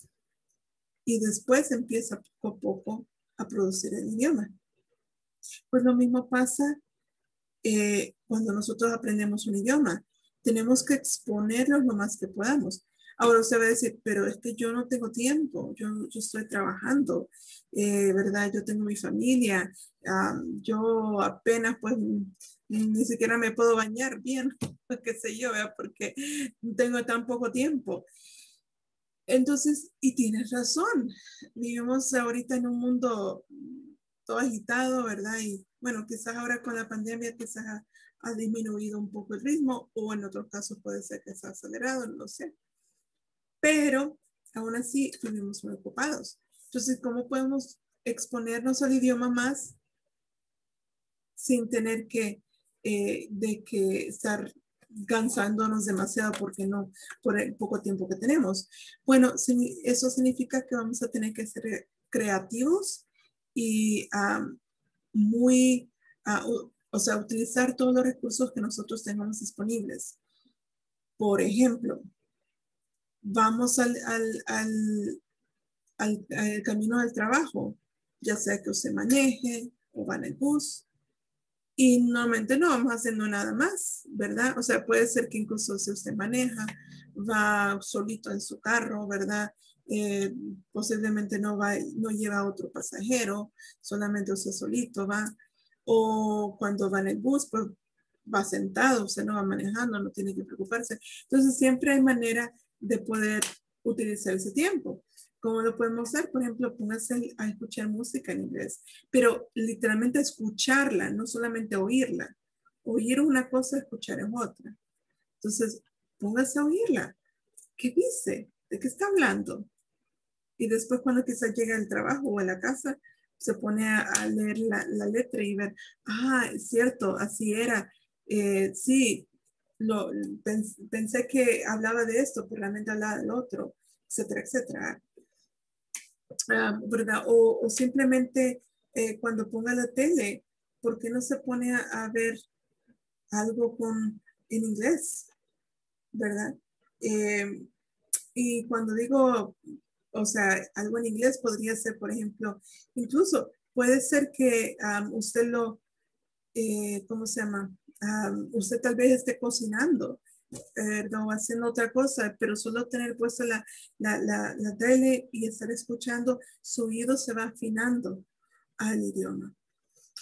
Y después empieza poco a poco a producir el idioma. Pues lo mismo pasa eh, cuando nosotros aprendemos un idioma. Tenemos que exponerlo lo más que podamos. Ahora usted va a decir, pero es que yo no tengo tiempo, yo, yo estoy trabajando, eh, ¿verdad? Yo tengo mi familia, yo apenas pues ni siquiera me puedo bañar bien, qué sé yo, ¿verdad? porque tengo tan poco tiempo. Entonces, y tienes razón, vivimos ahorita en un mundo todo agitado, ¿verdad? Y bueno, quizás ahora con la pandemia quizás ha, ha disminuido un poco el ritmo o en otros casos puede ser que se ha acelerado, no sé pero aún así vivimos muy ocupados. Entonces, ¿cómo podemos exponernos al idioma más sin tener que, eh, de que estar cansándonos demasiado porque no, por el poco tiempo que tenemos? Bueno, eso significa que vamos a tener que ser creativos y muy, ah, o sea, utilizar todos los recursos que nosotros tengamos disponibles. Por ejemplo, vamos al, al, al, camino del trabajo, ya sea que usted maneje o va en el bus. Y normalmente no vamos haciendo nada más, ¿verdad? O sea, puede ser que incluso si usted maneja, va solito en su carro, ¿verdad? Eh, posiblemente no, va, no lleva otro pasajero, solamente usted solito va. O cuando va en el bus, pues va sentado, usted no va manejando, no tiene que preocuparse. Entonces siempre hay manera de poder utilizar ese tiempo. ¿Cómo lo podemos hacer? Por ejemplo, póngase a escuchar música en inglés, pero literalmente escucharla, no solamente oírla. Oír una cosa, escuchar es otra. Entonces, póngase a oírla. ¿Qué dice? ¿De qué está hablando? Y después cuando quizás llega al trabajo o a la casa, se pone a, leer la, letra y ver, ah, es cierto, así era. Eh, sí, lo, pensé que hablaba de esto, pero realmente hablaba del otro, etcétera, etcétera. Ah, ¿Verdad? O, simplemente eh, cuando ponga la tele, ¿por qué no se pone a, ver algo con, en inglés? ¿Verdad? Eh, y cuando digo, o sea, algo en inglés podría ser, por ejemplo, incluso puede ser que usted lo, eh, ¿cómo se llama? Usted tal vez esté cocinando, eh, no haciendo otra cosa, pero solo tener puesta la, la, la, la, tele y estar escuchando, su oído se va afinando al idioma.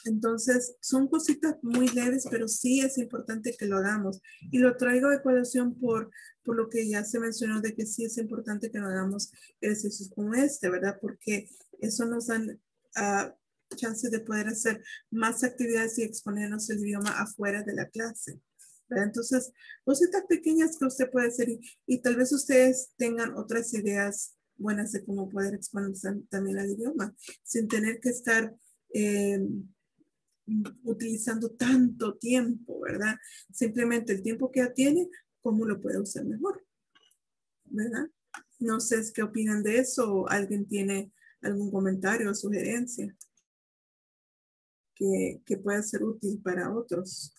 Entonces, son cositas muy leves, pero sí es importante que lo hagamos. Y lo traigo de colación por, por lo que ya se mencionó de que sí es importante que no hagamos ejercicios como este, ¿verdad? Porque eso nos dan uh, chance de poder hacer más actividades y exponernos el idioma afuera de la clase. ¿verdad? Entonces, cositas pequeñas que usted puede hacer y, y tal vez ustedes tengan otras ideas buenas de cómo poder exponer también el idioma sin tener que estar eh, utilizando tanto tiempo, ¿verdad? Simplemente el tiempo que ya tiene, ¿cómo lo puede usar mejor? ¿Verdad? No sé qué opinan de eso o alguien tiene algún comentario o sugerencia que, que pueda ser útil para otros.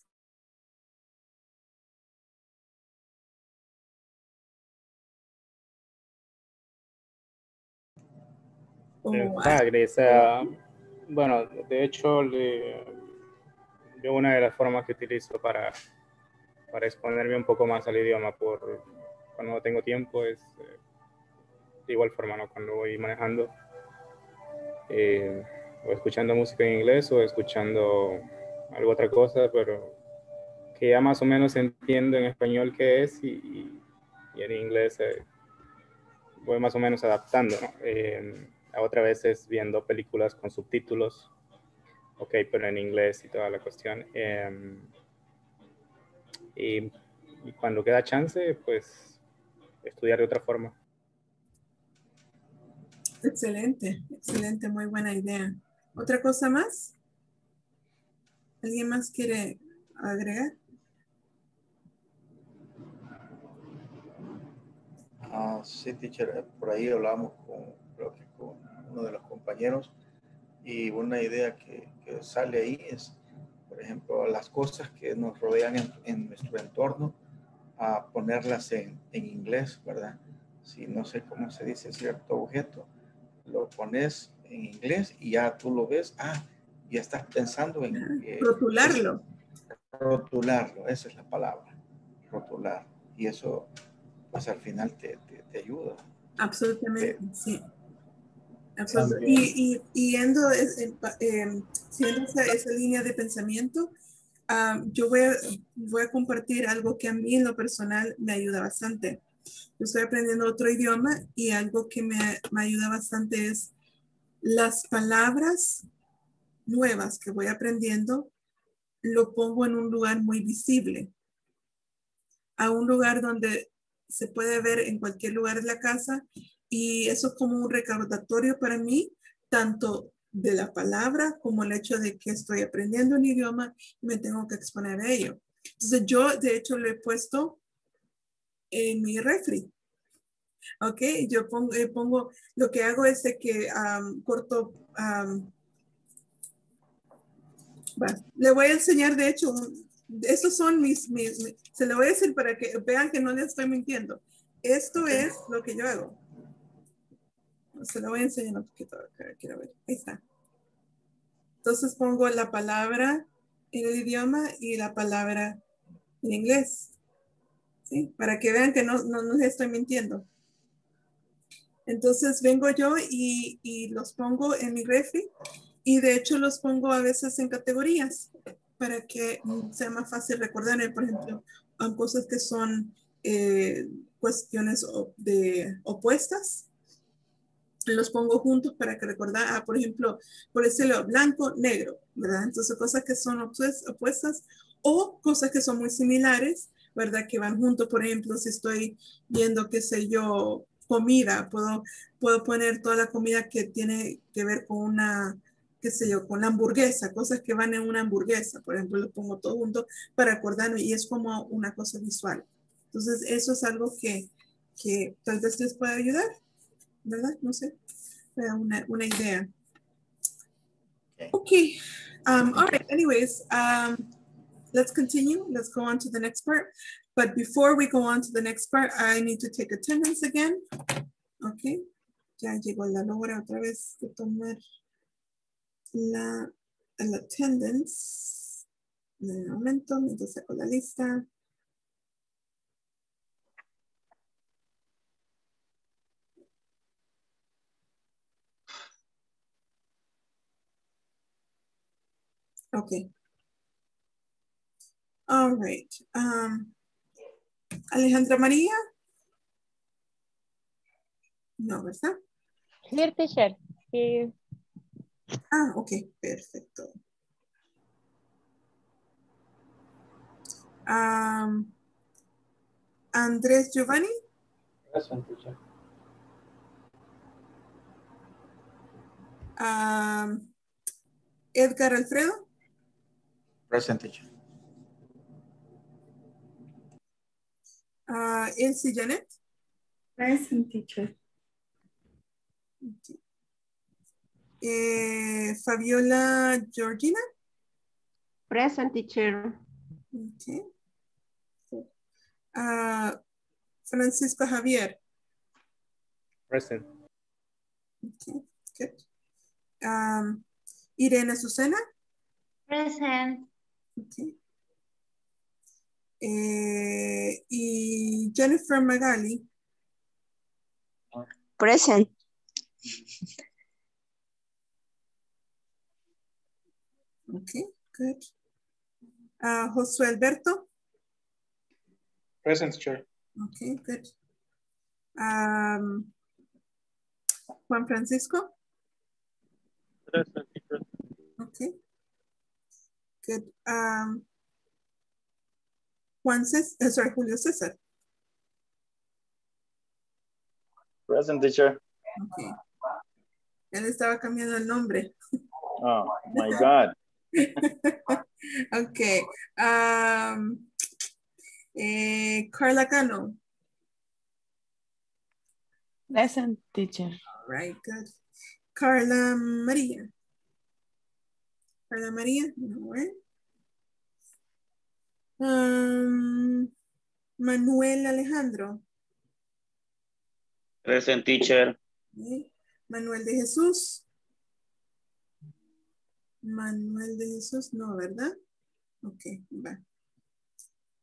Uh, bueno, de hecho, le, yo una de las formas que utilizo para, para exponerme un poco más al idioma por cuando no tengo tiempo es eh, de igual forma, ¿no? Cuando voy manejando eh, o escuchando música en inglés o escuchando algo otra cosa, pero que ya más o menos entiendo en español qué es y, y, en inglés eh, voy más o menos adaptando, ¿no? a otra vez es viendo películas con subtítulos, ok, pero en inglés y toda la cuestión. Em, y, cuando queda chance, pues estudiar de otra forma. Excelente, excelente, muy buena idea. ¿Otra cosa más? ¿Alguien más quiere agregar? Ah, sí, teacher, por ahí hablamos con uno de los compañeros y una idea que, sale ahí es, por ejemplo, las cosas que nos rodean en, nuestro entorno, a ponerlas en, inglés, ¿verdad? Si no sé cómo se dice cierto objeto, lo pones en inglés y ya tú lo ves, ah, ya estás pensando en... rotularlo. rotularlo, esa es la palabra, rotular. Y eso, pues al final te, te ayuda. Absolutamente, sí. Y, y, yendo, eh, siendo esa, línea de pensamiento, yo voy a, voy a compartir algo que a mí en lo personal me ayuda bastante. Yo estoy aprendiendo otro idioma y algo que me, me ayuda bastante es las palabras nuevas que voy aprendiendo, lo pongo en un lugar muy visible, a un lugar donde se puede ver en cualquier lugar de la casa y eso es como un recaudatorio para mí, tanto de la palabra como el hecho de que estoy aprendiendo un idioma y me tengo que exponer a ello. Entonces yo de hecho lo he puesto en mi refri. Ok, yo pongo, eh, pongo lo que hago es de que corto, le voy a enseñar de hecho, estos son mis, mis, se lo voy a decir para que vean que no les estoy mintiendo. Esto es lo que yo hago se lo voy a enseñar un poquito, quiero ver, ahí está. Entonces pongo la palabra en el idioma y la palabra en inglés, ¿sí? Para que vean que no, no, no estoy mintiendo. Entonces vengo yo y, y, los pongo en mi refri y de hecho los pongo a veces en categorías para que sea más fácil recordar, por ejemplo, cosas que son eh, cuestiones de opuestas los pongo juntos para que recordar, ah, por ejemplo, por lo blanco, negro, ¿verdad? Entonces, cosas que son opuestas o cosas que son muy similares, ¿verdad? Que van juntos, por ejemplo, si estoy viendo, qué sé yo, comida, puedo, puedo poner toda la comida que tiene que ver con una, qué sé yo, con la hamburguesa, cosas que van en una hamburguesa, por ejemplo, lo pongo todo junto para acordarme y es como una cosa visual. Entonces, eso es algo que, que tal vez les pueda ayudar. ¿verdad? No sé, una, una idea. Okay, um, all right, anyways, um, let's continue. Let's go on to the next part. But before we go on to the next part, I need to take attendance again. Okay, ya llegó la hora otra vez de tomar la, la attendance. En un momento, mientras saco la lista. Okay. All right. Um, Alejandra María. No, ¿verdad? Here, teacher. Here. Ah, ok, perfecto. Um, Andrés Giovanni, Present, teacher. um, Edgar Alfredo, Present teacher. Uh, Elsie Janet, Present teacher. eh, Fabiola Georgina, Present teacher. okay. Uh, Francisco Javier, Present. okay, good. Um, Irene Susana, Present. okay. Eh, Jennifer Magali, Present. okay, good. Uh, Josué Alberto, Present Chair. okay, good. Um, Juan Francisco, Present teacher. okay. Good. Um, Juan César, uh, sorry, Julio César, Present teacher. okay. Él estaba cambiando el nombre. Oh my God. okay. Um, eh, Carla Cano. Present teacher. All right, good. Carla Maria. Carla Maria, no way. Um, Manuel Alejandro. Present teacher. Okay. Manuel de Jesús. Manuel de Jesús, no, ¿verdad? Ok, va.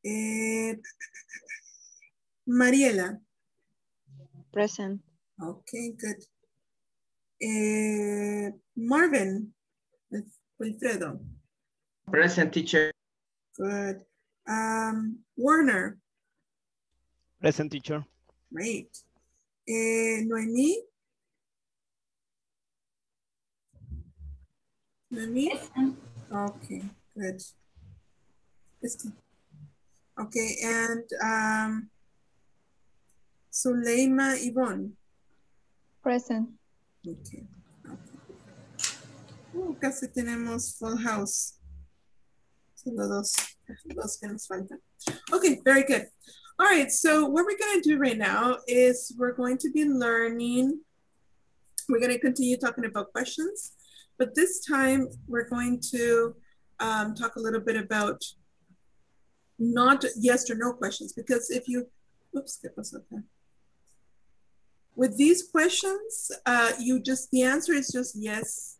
Eh, Mariela. Present. Okay, good. Eh, Marvin. Wilfredo. Present teacher. Good. Um, Warner. Present teacher. Great. Eh, Noemi. Noemi? Okay, good. Este. Okay, and um, Suleima Yvonne. Present. Okay. Uh, casi tenemos full house. Solo dos, dos que nos faltan. Okay, very good. All right, so what we're gonna do right now is we're going to be learning, we're gonna continue talking about questions, but this time we're going to um, talk a little bit about not yes or no questions, because if you, oops, ¿qué pasó acá? With these questions, uh, you just, the answer is just yes.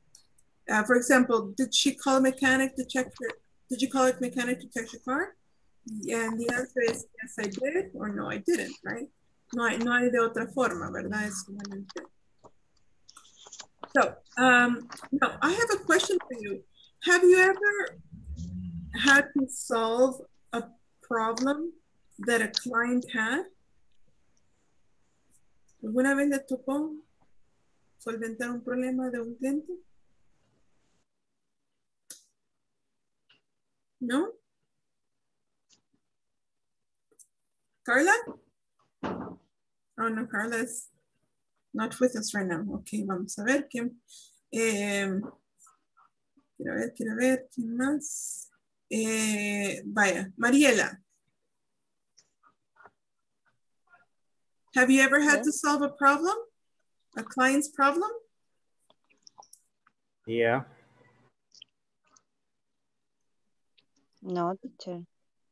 Uh, for example, did she call a mechanic to check your, did you call a mechanic to check your car? And the answer is yes, I did, or no, I didn't, right? No hay, no hay de otra forma, ¿verdad? Es solamente. So, um, now I have a question for you. Have you ever had to solve a problem that a client had? ¿Alguna vez le tocó solventar un problema de un cliente? ¿No? Carla? Oh, no, Carla is not with us right now. Ok, vamos a ver quién. Eh, quiero ver, quiero ver, ¿quién más? Eh, vaya, Mariela. Have you ever had to solve a problem? A client's problem? Yeah. No, teacher.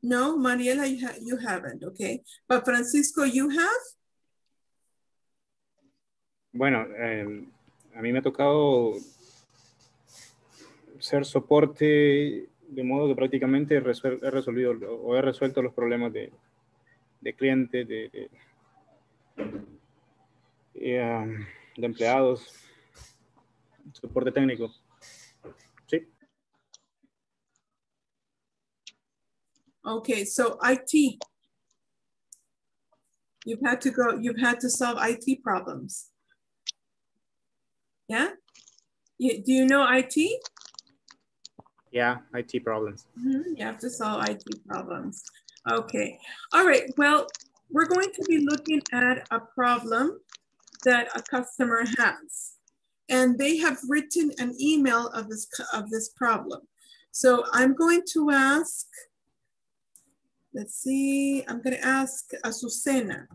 No, Mariela, you, ha you haven't, okay. But Francisco, you have? Bueno, eh, a mí me ha tocado ser soporte de modo que prácticamente he, resolvido o he resuelto los problemas de, de clientes, de, de, um, de empleados, soporte técnico. Okay, so IT. You've had to go, you've had to solve IT problems. Yeah? You, do you know IT? Yeah, IT problems. Mhm, You have to solve IT problems. Okay. All right. Well, we're going to be looking at a problem that a customer has. And they have written an email of this, of this problem. So I'm going to ask, let's see, I'm going to ask Azucena.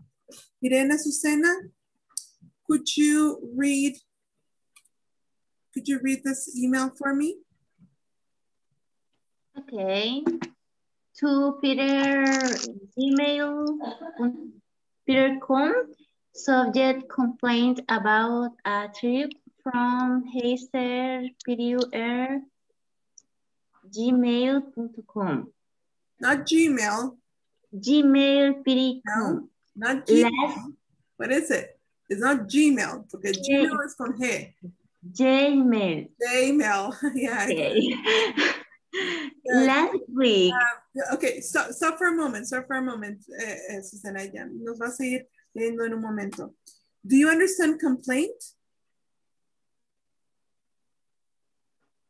Irene Azucena, could you read, could you read this email for me? Okay. To Peter email, Peter Com, subject complaint about a trip from Air gmail.com. Not Gmail. Gmail.com. No, not Gmail. What is it? It's not Gmail because Gmail is from here. Gmail. Gmail. yeah. Okay. Last week. Uh, okay, stop, stop for a moment. Stop for a moment, eh, eh, Susana. Ya nos va a seguir leyendo en un momento. Do you understand complaint?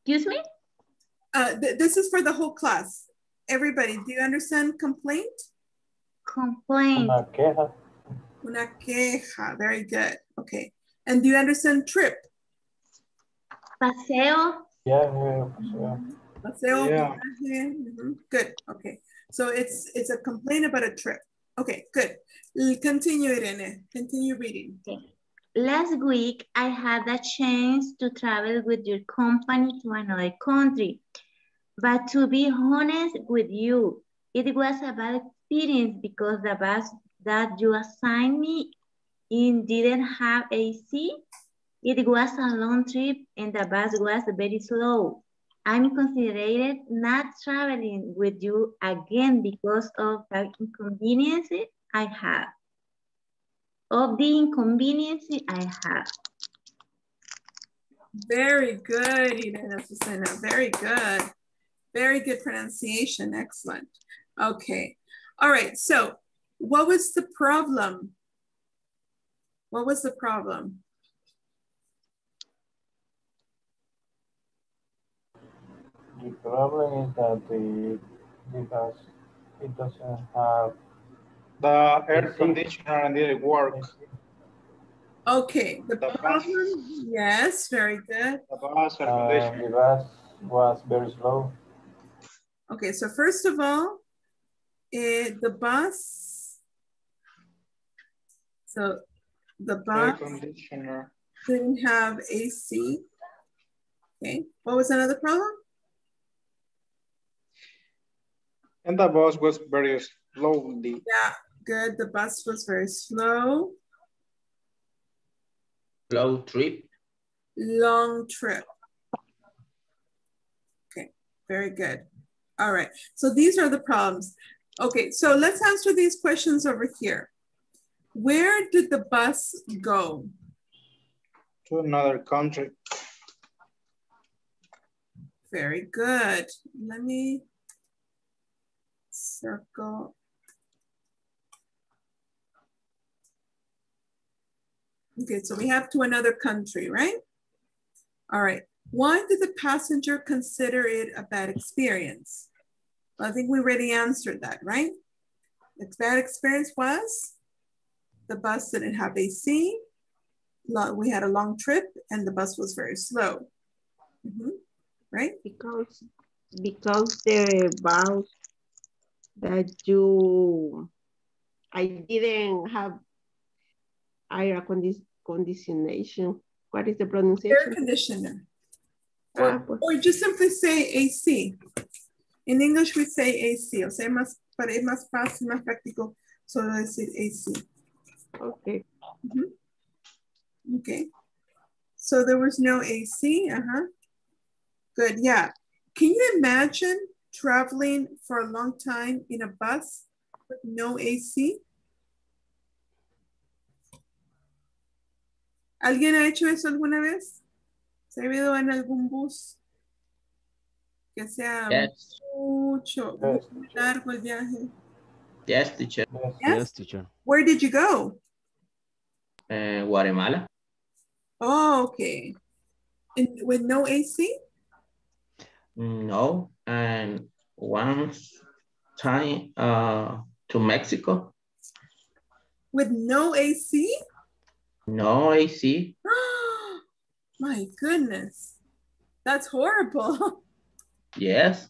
Excuse me? Uh, th this is for the whole class. Everybody, do you understand complaint? Complaint. Una queja. Una queja. Very good. Okay. And do you understand trip? Paseo. Yeah, yeah, paseo. Paseo. Yeah. Mm -hmm. Good. Okay. So it's it's a complaint about a trip. Okay, good. L continue, Irene. Continue reading. Okay. Last week, I had a chance to travel with your company to another country. But to be honest with you, it was a bad experience because the bus that you assigned me in didn't have AC. It was a long trip and the bus was very slow. I'm considering not traveling with you again because of the inconvenience I have of the inconvenience I have. Very good, Irene Susana. Very good. Very good pronunciation. Excellent. Okay. All right. So what was the problem? What was the problem? The problem is that the because it doesn't have the air conditioner didn't work. Okay, the, the problem, bus. yes, very good. The bus, uh, the bus was very slow. Okay, so first of all, it, the bus, so the bus didn't have AC. Okay, what was another problem? And the bus was very slowly. Yeah, good. The bus was very slow. Slow trip. Long trip. Okay, very good. All right, so these are the problems. Okay, so let's answer these questions over here. Where did the bus go? To another country. Very good. Let me circle Okay, so we have to another country, right? All right. Why did the passenger consider it a bad experience? I think we already answered that, right? The bad experience was the bus didn't have AC. We had a long trip and the bus was very slow. Mm -hmm. Right? Because because the bus that you I didn't have air conditionation. What is the pronunciation? Air conditioner. Or, ah, or just simply say AC. In English, we say AC. O sea, más, para es más fácil, más práctico solo decir AC. Okay. Mm -hmm. Okay. So there was no AC. Uh-huh. Good. Yeah. Can you imagine traveling for a long time in a bus with no AC? ¿Alguien ha hecho eso alguna vez? ¿Se ha ido en algún bus? Que sea yes. mucho, yes. muy largo el viaje. Yes, teacher. Yes, yes teacher. Where did you go? Uh, Guatemala. Oh, okay. And with no AC? No, and once time uh, to Mexico. With no AC? No AC. My goodness. That's horrible. Yes.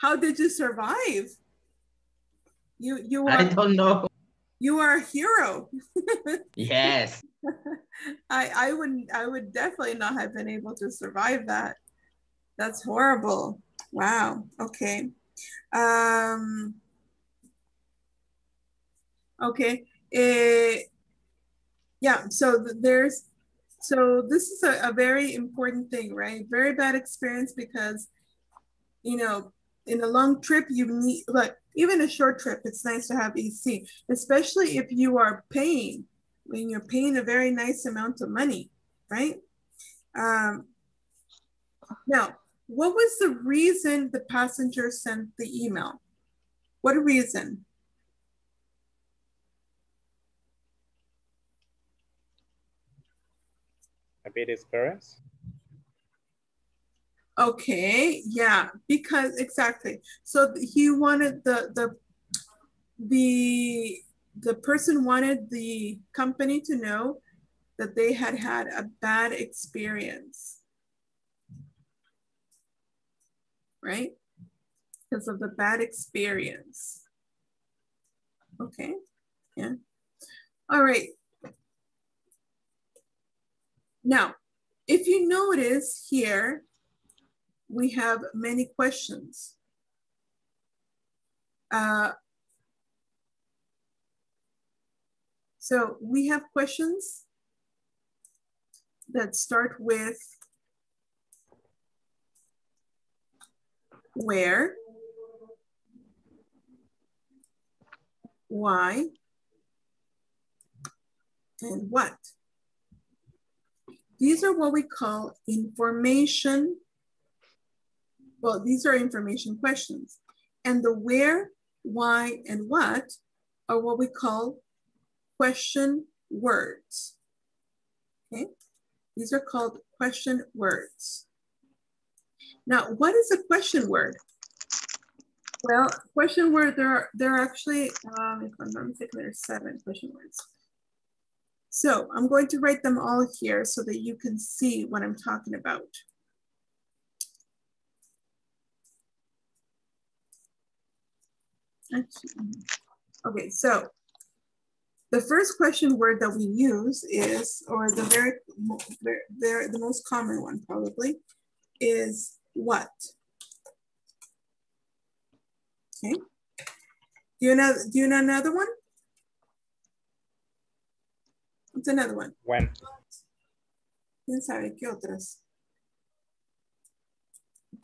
How did you survive? You you are I don't know. you are a hero. Yes. I I would I would definitely not have been able to survive that. That's horrible. Wow. Okay. Um okay. Eh, yeah, so th- there's so this is a, a very important thing, right? Very bad experience because you know, in a long trip, you need, like, even a short trip, it's nice to have AC, especially if you are paying, when you're paying a very nice amount of money, right? Um, now, what was the reason the passenger sent the email? What a reason? A bit experience. Okay, yeah, because exactly. So he wanted the the the the person wanted the company to know that they had had a bad experience. Right? Because of the bad experience. Okay. Yeah. All right. Now, if you notice here, we have many questions. Uh, so we have questions that start with where, why, and what. These are what we call information well, these are information questions. And the where, why, and what are what we call question words. Okay, these are called question words. Now, what is a question word? Well, question word, there are, there are actually, um, if I'm not mistaken, there are seven question words. So I'm going to write them all here so that you can see what I'm talking about. Okay, so the first question word that we use is, or the very, very, the most common one probably, is what? Okay. Do you know, do you know another one? What's another one? When. ¿Quién sabe qué otras?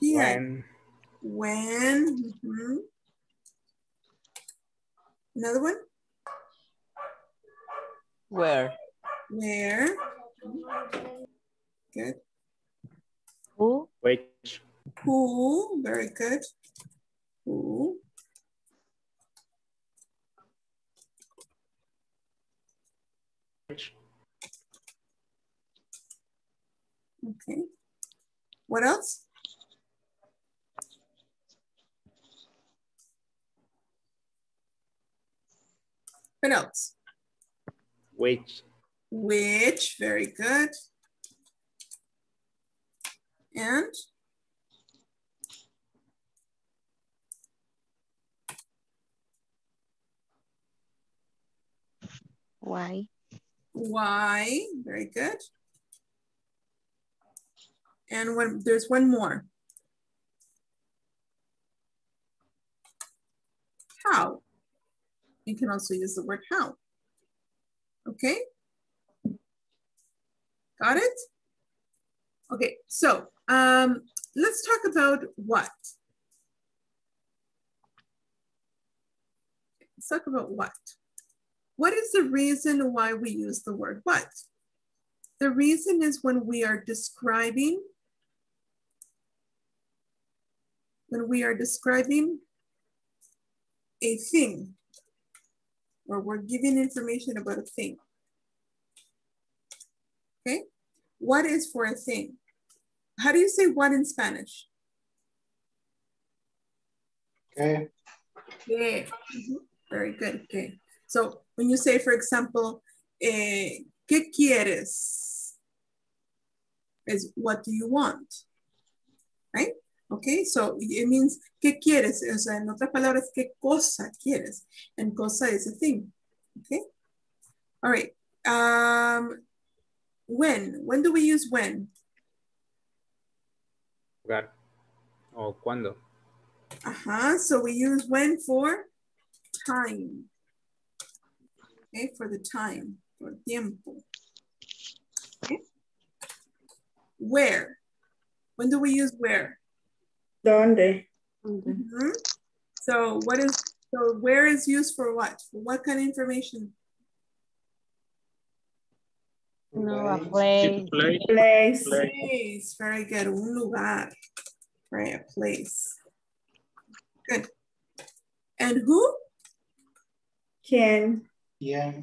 Yeah. When. When. mm -hmm. Another one? Where? Where? Good. Who? Which. Who? Very good. Who? Which. Okay. What else? What else? Which. Which, very good. And? Why? Why, very good. And when there's one more. How? You can also use the word how. Okay? Got it? Okay, so um, let's talk about what. Let's talk about what. What is the reason why we use the word what? The reason is when we are describing, when we are describing a thing, or we're giving information about a thing. Okay, what is for a thing? How do you say what in Spanish? Okay. Yeah. Very good. Okay. So when you say, for example, eh, ¿qué quieres? Is what do you want? Right? Okay, so it means ¿qué quieres? O sea, en otras palabras, ¿qué cosa quieres? And cosa is a thing. Okay? All right. Um, when? When do we use when? Lugar. O cuándo. Uh-huh. So we use when for time. Okay, for the time, for tiempo. Okay. Where? When do we use where? ¿Dónde? Mhm. So what is, so where is used for what? What kind of information? No, a place. Place. Place, very good, un lugar, right, a place. Good. And who? ¿Quién? Yeah.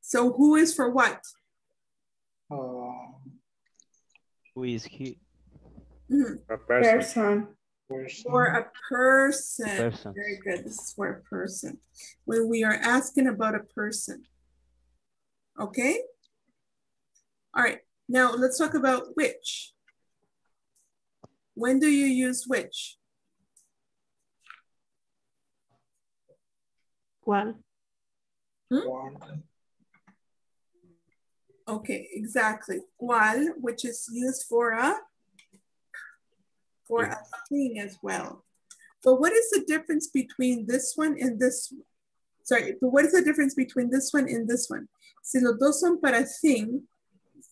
So who is for what? Uh, Who is he? Mhm. A person. Person. For a person. Person. Very good. This is for a person. When we are asking about a person. Okay? All right. Now let's talk about which. When do you use which? ¿Cuál? Hmm? Okay, exactly. Cual, which is used for a for a thing as well. But what is the difference between this one and this one? Sorry, but what is the difference between this one and this one? Si los dos son para thing,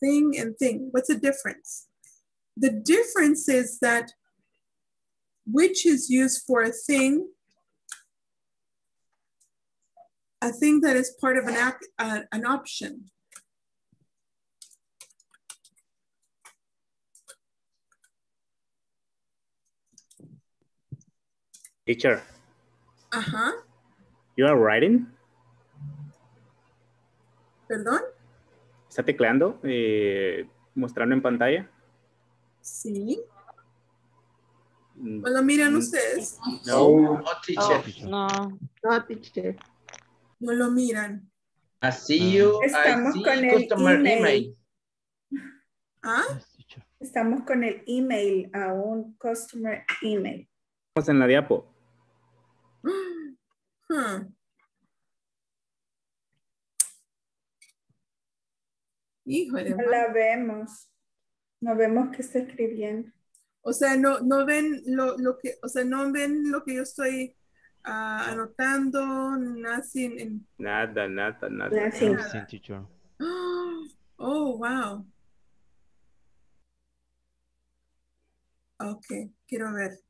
thing and thing, what's the difference? The difference is that which is used for a thing, a thing that is part of an act, uh, an option. Teacher, Ajá, you are writing? perdón. ¿Está tecleando? Eh, mostrando en pantalla. Sí. Mm, ¿O lo miran ustedes? No. No, teacher. No. No, teacher. No lo miran. I see you. I Estamos see con el email. email. ¿Ah? Estamos con el email, a un customer email. Estamos en la diapo. Hmm. Híjole. No la vemos. No vemos que está escribiendo. O sea, no, no ven lo, lo que, o sea, no ven lo que yo estoy ah, anotando, en, en- Nada, nada, nada. Nothing. Nothing, teacher. Oh, wow. Ok, quiero ver.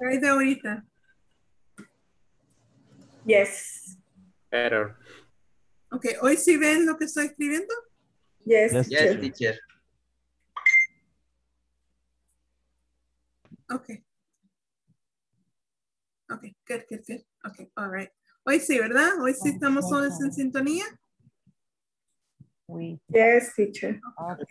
De ahorita. Yes. Better. Ok, hoy sí ven lo que estoy escribiendo. Yes, Yes, teacher. teacher. Okay. Okay, good, good, good. Okay, all right. Hoy sí, ¿verdad? Hoy sí estamos todos en sintonía. Yes, teacher.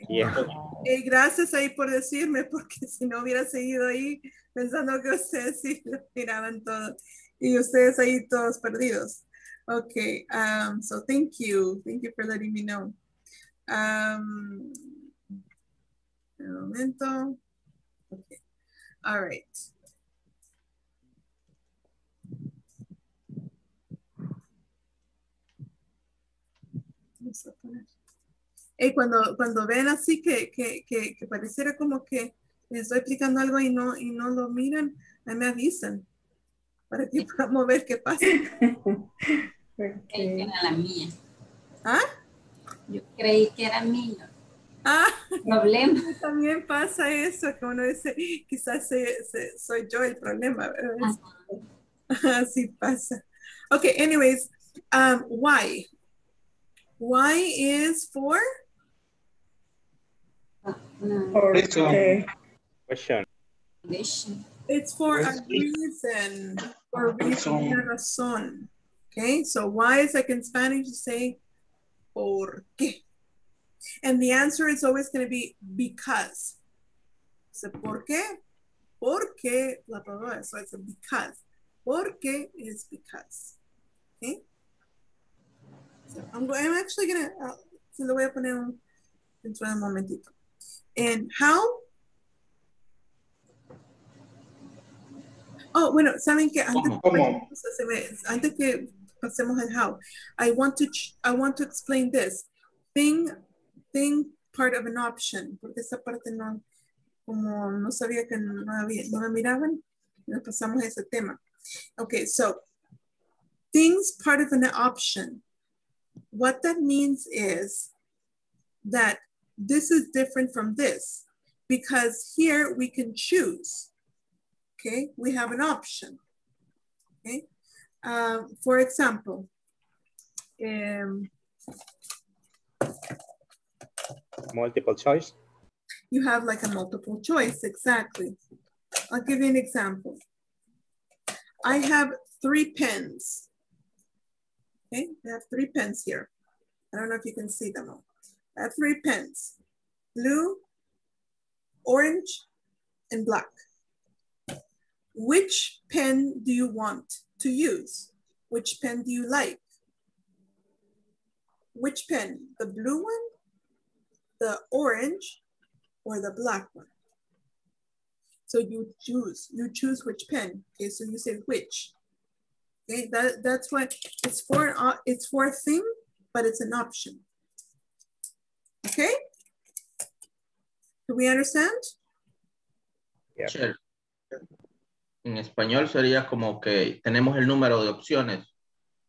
Yeah. Eh, gracias ahí por decirme, porque si no hubiera seguido ahí pensando que ustedes sí lo miraban todo y ustedes ahí todos perdidos. Okay, um, so thank you. Thank you for letting me know. Um, un momento. Okay, all right. Vamos a poner. Eh, cuando, cuando ven así que, que, que, que pareciera como que les estoy explicando algo y no, y no lo miran, ahí me avisan para que podamos ver qué pasa. Creí que era la mía. ¿Ah? Yo creí que era mío. Ah, Problema. También pasa eso, que uno dice, quizás se- se- soy yo el problema, ¿verdad? Así pasa. Okay, anyways, um, why? Why is for? Okay. Question. It's for a reason. For a reason, una razón. Okay, so why is like in Spanish you say por qué. And the answer is always going to be because. So, ¿por qué? porque, blah, blah, blah. So it's a because. Porque is because. Okay? So I'm, go- I'm actually gonna, uh, se lo voy a poner un, dentro de un momentito. And how? Oh, bueno, ¿saben qué? Antes, ¿Cómo? antes que pasemos al how, I want to, I want to explain this. Thing, thing part of an option, porque esa parte no, como no sabía que no, había, no me miraban, nos pasamos a ese tema. Okay, so things part of an option. What that means is that this is different from this because here we can choose. Okay, we have an option. Okay, Um, for example, um, Multiple choice. you have like a multiple choice, exactly. I'll give you an example. I have three pens. Okay, I have three pens here. I don't know if you can see them all. Have three pens, blue, orange, and black. Which pen do you want to use? Which pen do you like? Which pen, the blue one, the orange, or the black one? So you choose, you choose which pen. Okay, so you say which. Okay, that, that's what it's for, op- it's for a thing, but it's an option. Okay? Do we understand? Michelle, En español sería como que tenemos el número de opciones.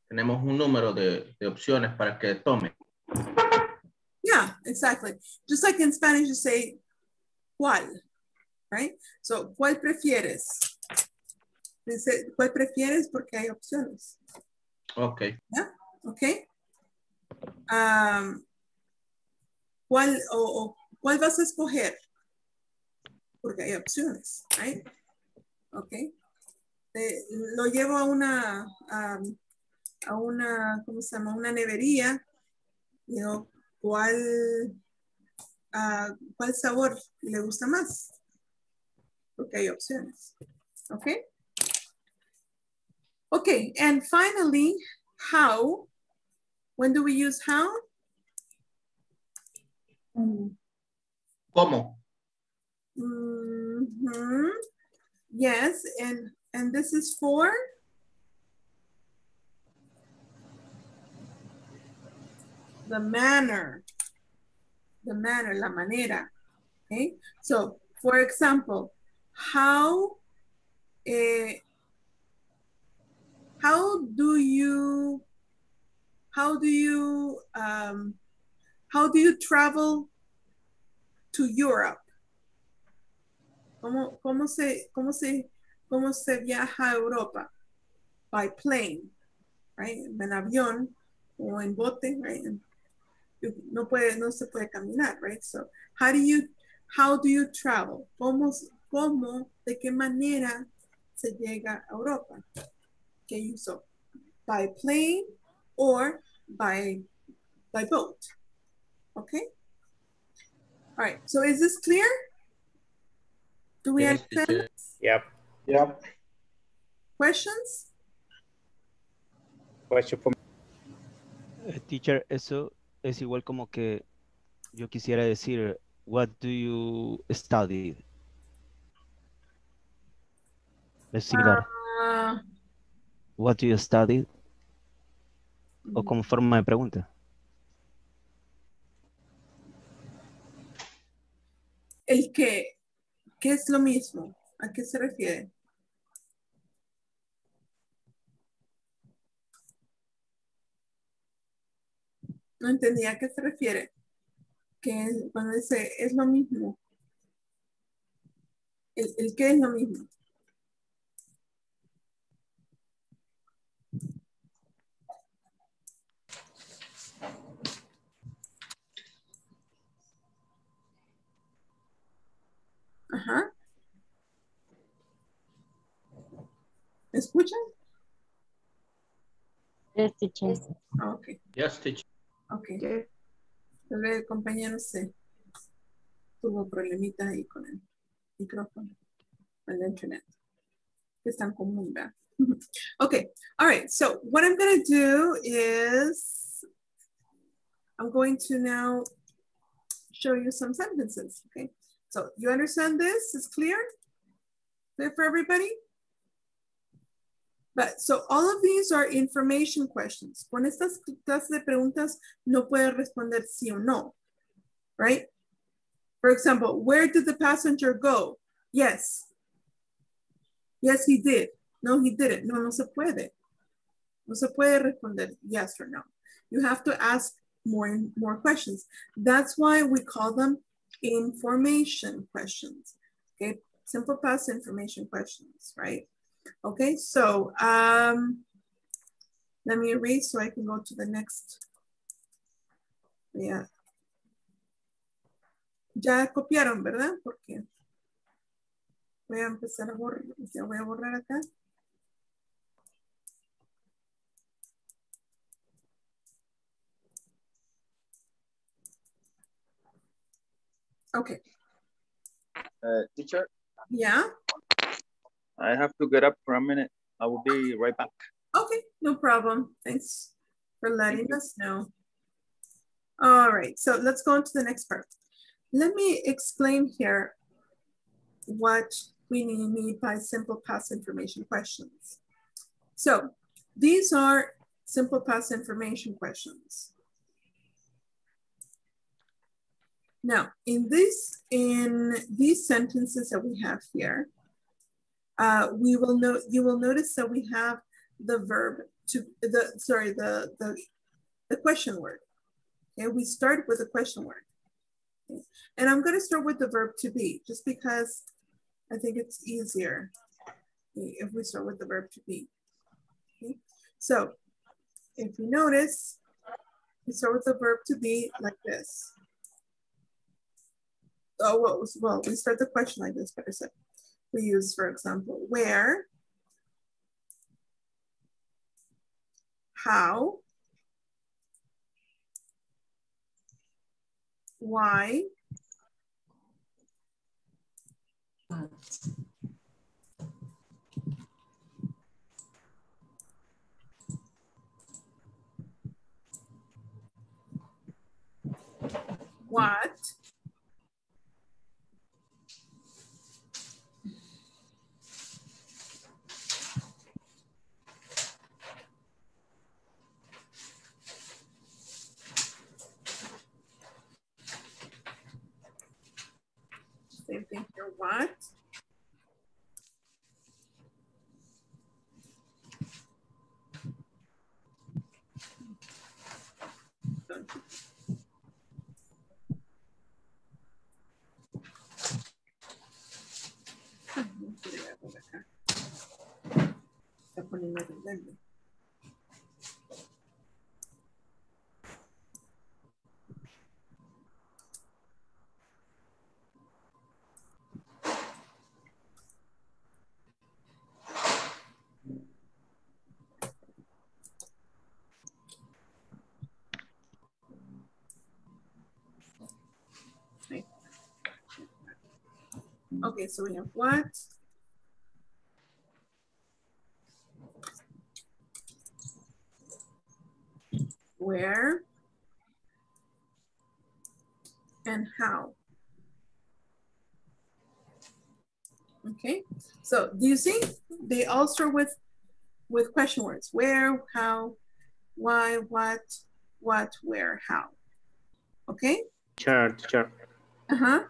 Tenemos un número de, de opciones para que tome. Yeah, exactly. Just like in Spanish, you say, ¿cuál? Right? So, ¿cuál prefieres? Dice, ¿cuál prefieres? Porque hay opciones. Ok. Yeah, okay. Um, ¿cuál, o, ¿Cuál vas a escoger? Porque hay opciones, right? Eh, lo llevo a una, a una, ¿cómo se llama? Una nevería. ¿cuál, ¿cuál sabor le gusta más? Porque hay opciones. Okay. Okay, and finally, how? When do we use how? ¿Cómo? Mhm. Yes, and and this is for the manner. The manner, la manera. Okay. So, for example, how eh, how do you how do you um, how do you travel to Europe? ¿Cómo, cómo, se, cómo, se, ¿Cómo se viaja a Europa? By plane, right? En avión o en bote, right? No, puede, no se puede caminar, right? So, how do you, how do you travel? ¿Cómo, cómo, de qué manera se llega a Europa? ¿Qué? By plane or by, by boat, okay? All right, so is this clear? Do we Yes, understand? Yep. Yep. Questions? Question for Eh, teacher, eso es igual como que yo quisiera decir, what do you study? Es similar. Uh, What do you study? O como forma de pregunta. El que, ¿qué es lo mismo? ¿A qué se refiere? No entendía a qué se refiere. Que cuando dice es lo mismo. El, el qué es lo mismo. Ajá. ¿Me escuchan? Yes, teacher. Ah, ok. Yes, teacher. Ok. Tal el compañero se tuvo problemitas ahí con el micrófono. en la internet. Que es tan común, ¿verdad? okay, all right. So what I'm going to do is I'm going to now show you some sentences, okay? So you understand this? Is clear? Clear for everybody? But so all of these are information questions. Con estas clases de preguntas no puede responder sí o no, right? For example, where did the passenger go? Yes. Yes, he did. No, he didn't. No, no se puede. No se puede responder yes or no. You have to ask more and more questions. That's why we call them information questions. Okay, simple past information questions, right? Okay, so um, let me erase so I can go to the next. Yeah. Ya copiaron, ¿verdad? Porque voy a empezar a borrar, ya voy a borrar acá. Okay. Uh, teacher, Yeah, I have to get up for a minute. I will be right back. okay, no problem. Thanks for letting us know. All right, so let's go on to the next part. Let me explain here what we mean by simple past information questions. So these are simple past information questions. Now, in this, in these sentences that we have here, uh, we will note, you will notice that we have the verb to, the, sorry, the, the, the question word. Okay, we start with a question word. Okay. And I'm gonna start with the verb to be, just because I think it's easier if we start with the verb to be. Okay. So if you notice, we start with the verb to be like this. Oh, well, well, we start the question like this, said. We use, for example, where, how, why, what, same thing here, what, Está poniendo. Okay. Okay, so we have what? Where? And how? Okay, so do you see? They all start with with question words. Where, how, why, what, what, where, how. Okay? Teacher, teacher. Uh-huh.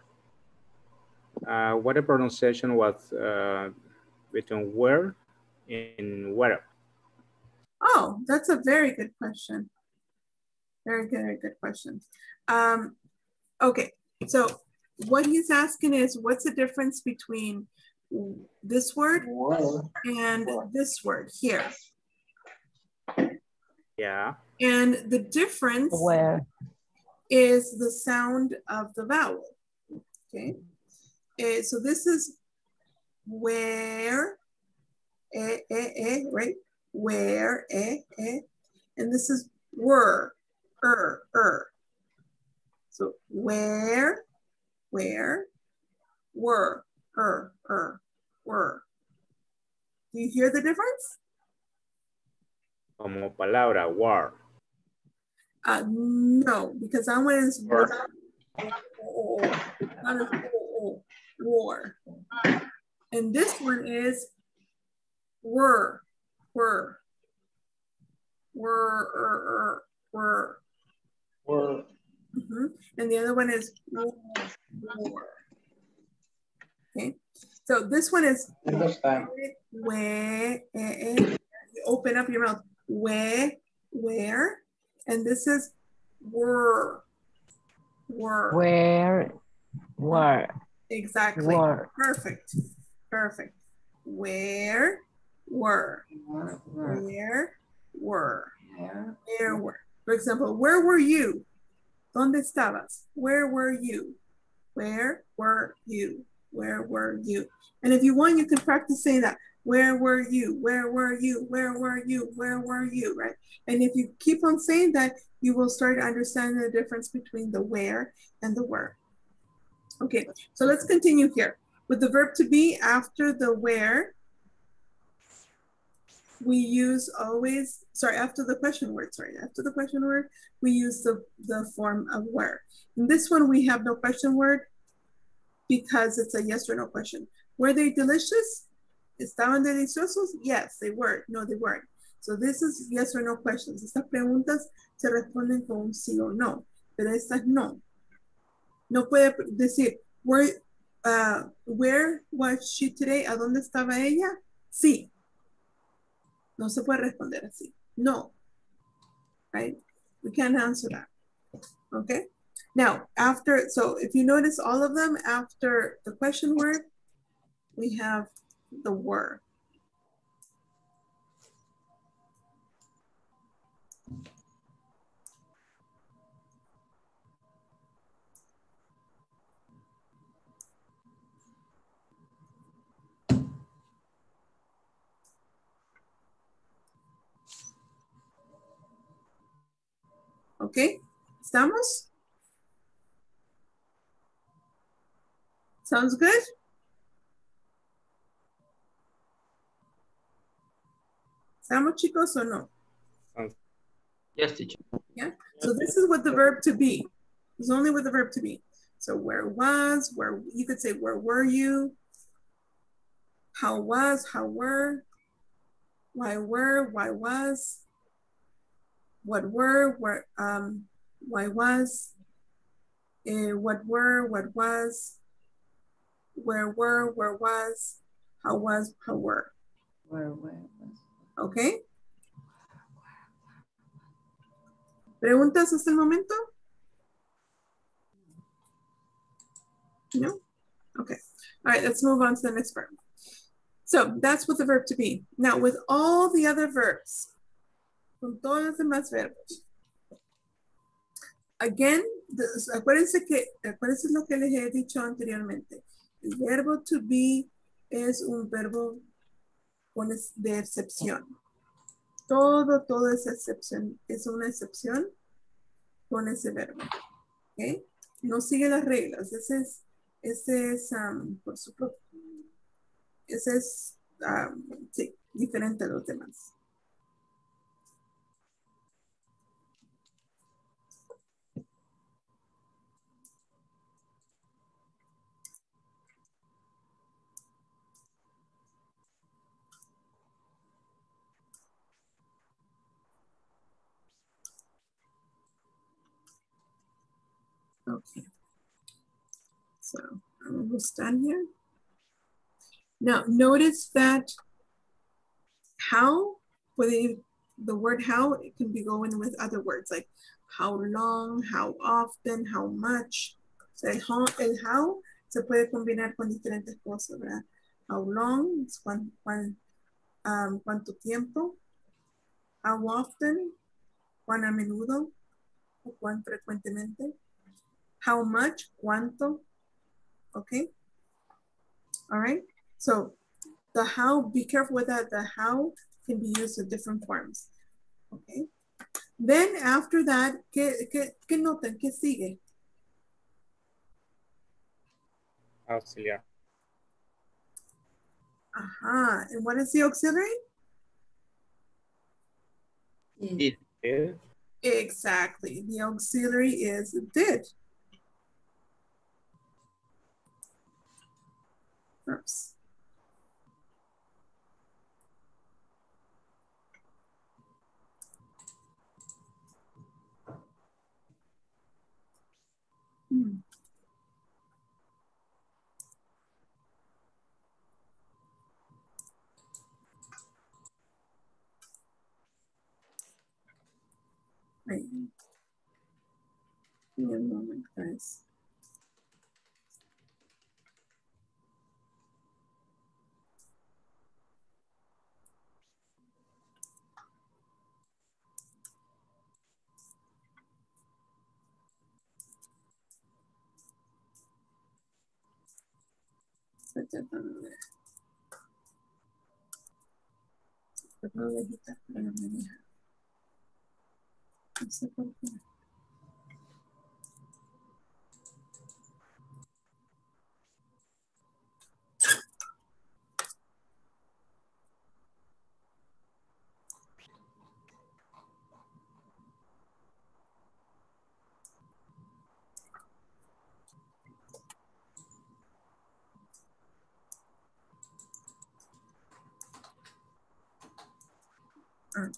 Uh, what the pronunciation was uh, between where and where? Oh, that's a very good question. Very good, very good question. Um, okay, so what he's asking is what's the difference between this word and this word here? Yeah. And the difference Where? is the sound of the vowel. Okay. Eh, so this is where, eh, eh, eh, right? Where, eh, eh. And this is were, er, er. So where, where, were, er, er, were. Do you hear the difference? Como palabra, war. Uh, no, because that one is War. That is war. And this one is were, were, were, er, er, were. Were. Mhm. And the other one is war, war. Okay, so this one is Understand. where, eh, eh, you open up your mouth, where, where, and this is were, were. Where, were, Exactly. Were. Perfect. Perfect. Where were? Where were? Where were? For example, where were you? ¿Dónde estabas? Where were you? Where were you? Where were you? And if you want, you can practice saying that. Where were you? Where were you? Where were you? Where were you? Right? And if you keep on saying that, you will start understanding the difference between the where and the were. Okay, so let's continue here. With the verb to be after the where, we use always, sorry, after the question word, sorry, after the question word, we use the, the form of where. In this one, we have no question word because it's a yes or no question. Were they delicious? ¿Estaban deliciosos? Yes, they were. No, they weren't. So this is yes or no questions. Estas preguntas se responden con sí o no, pero estas no. No puede decir, where, uh, where was she today? ¿A dónde estaba ella? Sí. No se puede responder así. No. Right? We can't answer that. Okay? Now, after, so if you notice all of them, after the question word, we have the word. Okay, ¿estamos? Sounds good? ¿Estamos chicos o no? Yes, teacher. Yeah. So this is what the verb to be. It's only with the verb to be. So where was, where you could say where were you? How was, how were? Why were, why was? What were, where um why was? eh, what were, what was? Where were, where was? How was, how were? Where, where was. Okay. ¿Preguntas hasta el momento? No? Okay. All right, let's move on to the next verb. So that's with the verb to be. Now with all the other verbs, con todos los demás verbos. Again, acuérdense que, acuérdense lo que les he dicho anteriormente. El verbo to be es un verbo de excepción. Todo, todo es excepción, es una excepción con ese verbo. ¿ok? No sigue las reglas. Ese es, ese es um, por su propio. Ese es, um, sí, diferente a los demás. So I'm almost done here. Now notice that how, with the, the word how, it can be going with other words like how long, how often, how much. So el how, el how se puede combinar con diferentes cosas, ¿verdad? How long, es cuán, cuán, um, cuánto tiempo. How often, cuán a menudo, cuán frecuentemente. How much, cuánto, okay? All right, so the how, be careful with that, the how can be used in different forms, okay? Then after that, ¿qué, qué, qué notan? ¿Qué sigue? Auxiliar. Ajá. Uh-huh. And what is the auxiliary? Did. Exactly. The auxiliary is did. Oops. Hmm. Wait. Give me a moment, guys. No me deja. No sé por qué. No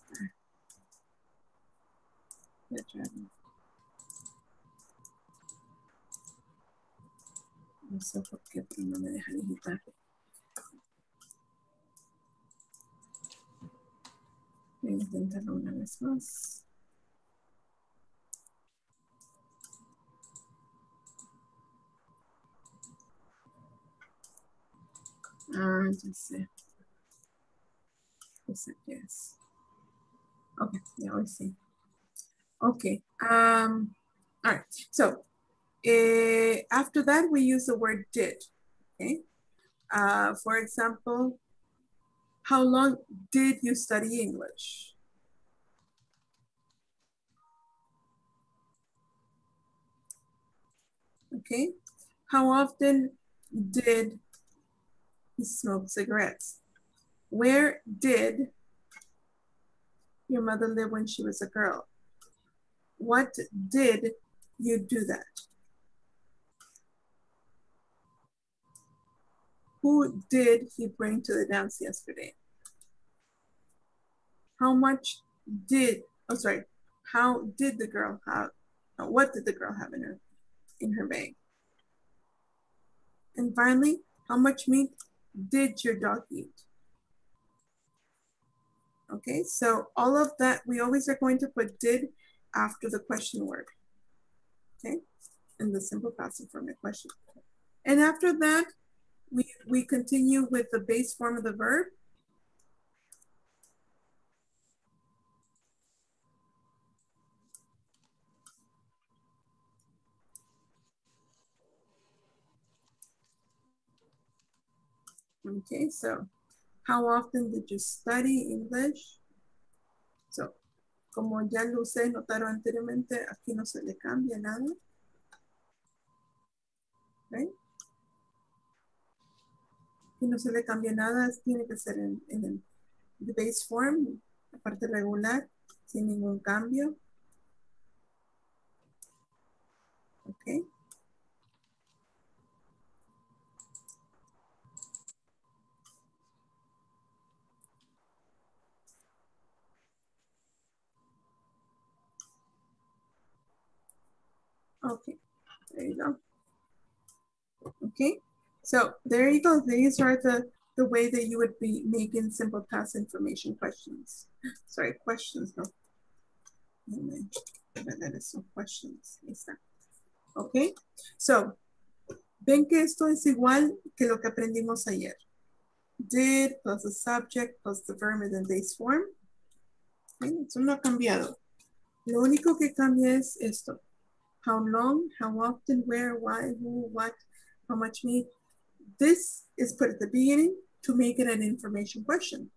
sé por qué, pero no me deja digitar. Voy a intentarlo una vez más. Ah, ya sé. Ya sé qué es. Okay, yeah, I see. Okay, um, all right. So uh, after that, we use the word did, okay? Uh, for example, how long did you study English? Okay, how often did you smoke cigarettes? Where did your mother live when she was a girl? What did you do that? Who did he bring to the dance yesterday? How much did, oh sorry, how did the girl have, what did the girl have in her, in her bag? And finally, how much meat did your dog eat? Okay, so all of that, we always are going to put did after the question word. Okay, in the simple passive form of question. And after that, we, we continue with the base form of the verb. Okay, so how often did you study English? So, como ya lo ustedes notaron anteriormente, aquí no se le cambia nada. ¿Ven? Aquí no se le cambia nada, tiene que ser en, en el the base form, la parte regular, sin ningún cambio. Ok. Okay, there you go. Okay, so there you go. These are the, the way that you would be making simple past information questions. Sorry, questions, no. That is some questions. Okay, so, ven que esto es igual que lo que aprendimos ayer. Did plus the subject plus the verb in the base form. ¿Ven? Eso no ha cambiado. Lo único que cambia es esto how long, how often, where, why, who, what, how much meat. This is put at the beginning to make it an information question.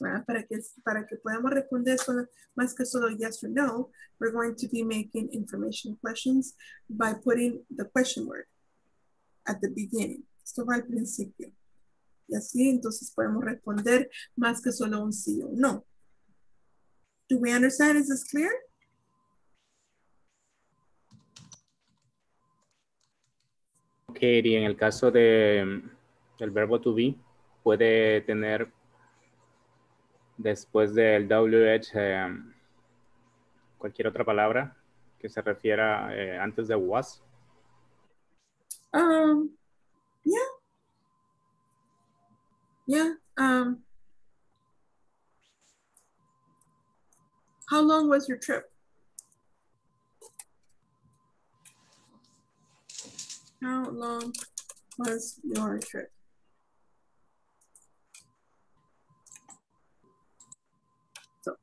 Well, para, que, para que podamos responder solo, más que solo yes or no, we're going to be making information questions by putting the question word at the beginning. Esto va al principio. Y así entonces podemos responder más que solo un sí o no. Do we understand? Is this clear? Y en el caso de mm, el verbo to be, puede tener después del WH eh, cualquier otra palabra que se refiera eh, antes de was. Um, yeah. Yeah. Um, how long was your trip? How long was your trip? So,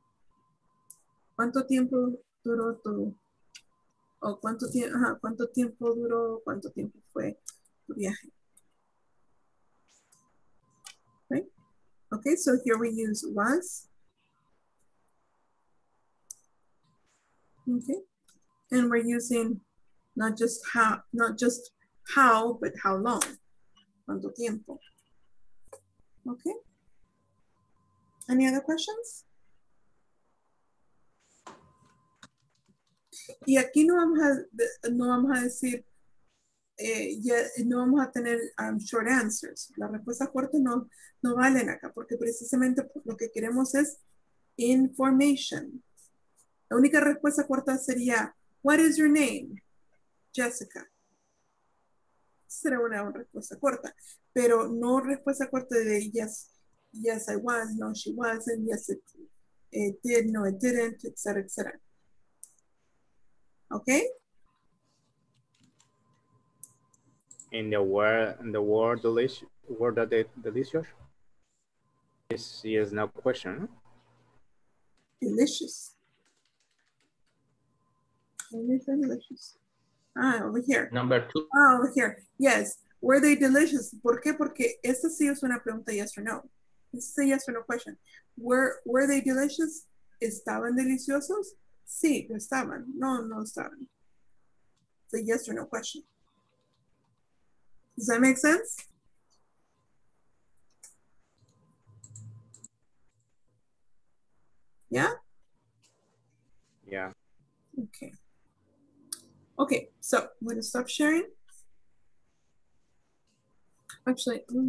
¿Cuánto tiempo duró tu, o cuánto tiempo, cuánto tiempo duró, cuánto tiempo fue tu viaje? Okay. Okay, so here we use was. Okay, and we're using not just how, not just how, but how long. ¿Cuánto tiempo? Okay. Any other questions? Y aquí no vamos a, no vamos a decir, eh, ya, no vamos a tener um, short answers. Las respuestas cortas no, no valen acá porque precisamente lo que queremos es information. La única respuesta corta sería, what is your name? Jessica. Será una respuesta corta, pero no respuesta corta de yes, yes I was, no she wasn't, yes it, it did, no it didn't, etc. etc. Okay? In the word, in the word delicious, word that the delicious is yes no question. Delicious. delicious. Ah, over here. Number two. Ah, over here. Yes. Were they delicious? ¿Por qué? Porque esta sí es una pregunta yes or no. This is a yes or no question. Were, were they delicious? ¿Estaban deliciosos? Sí, lo estaban. No, no estaban. It's a yes or no question. Does that make sense? Yeah? Yeah. Okay. Okay, so I'm to stop sharing. Actually,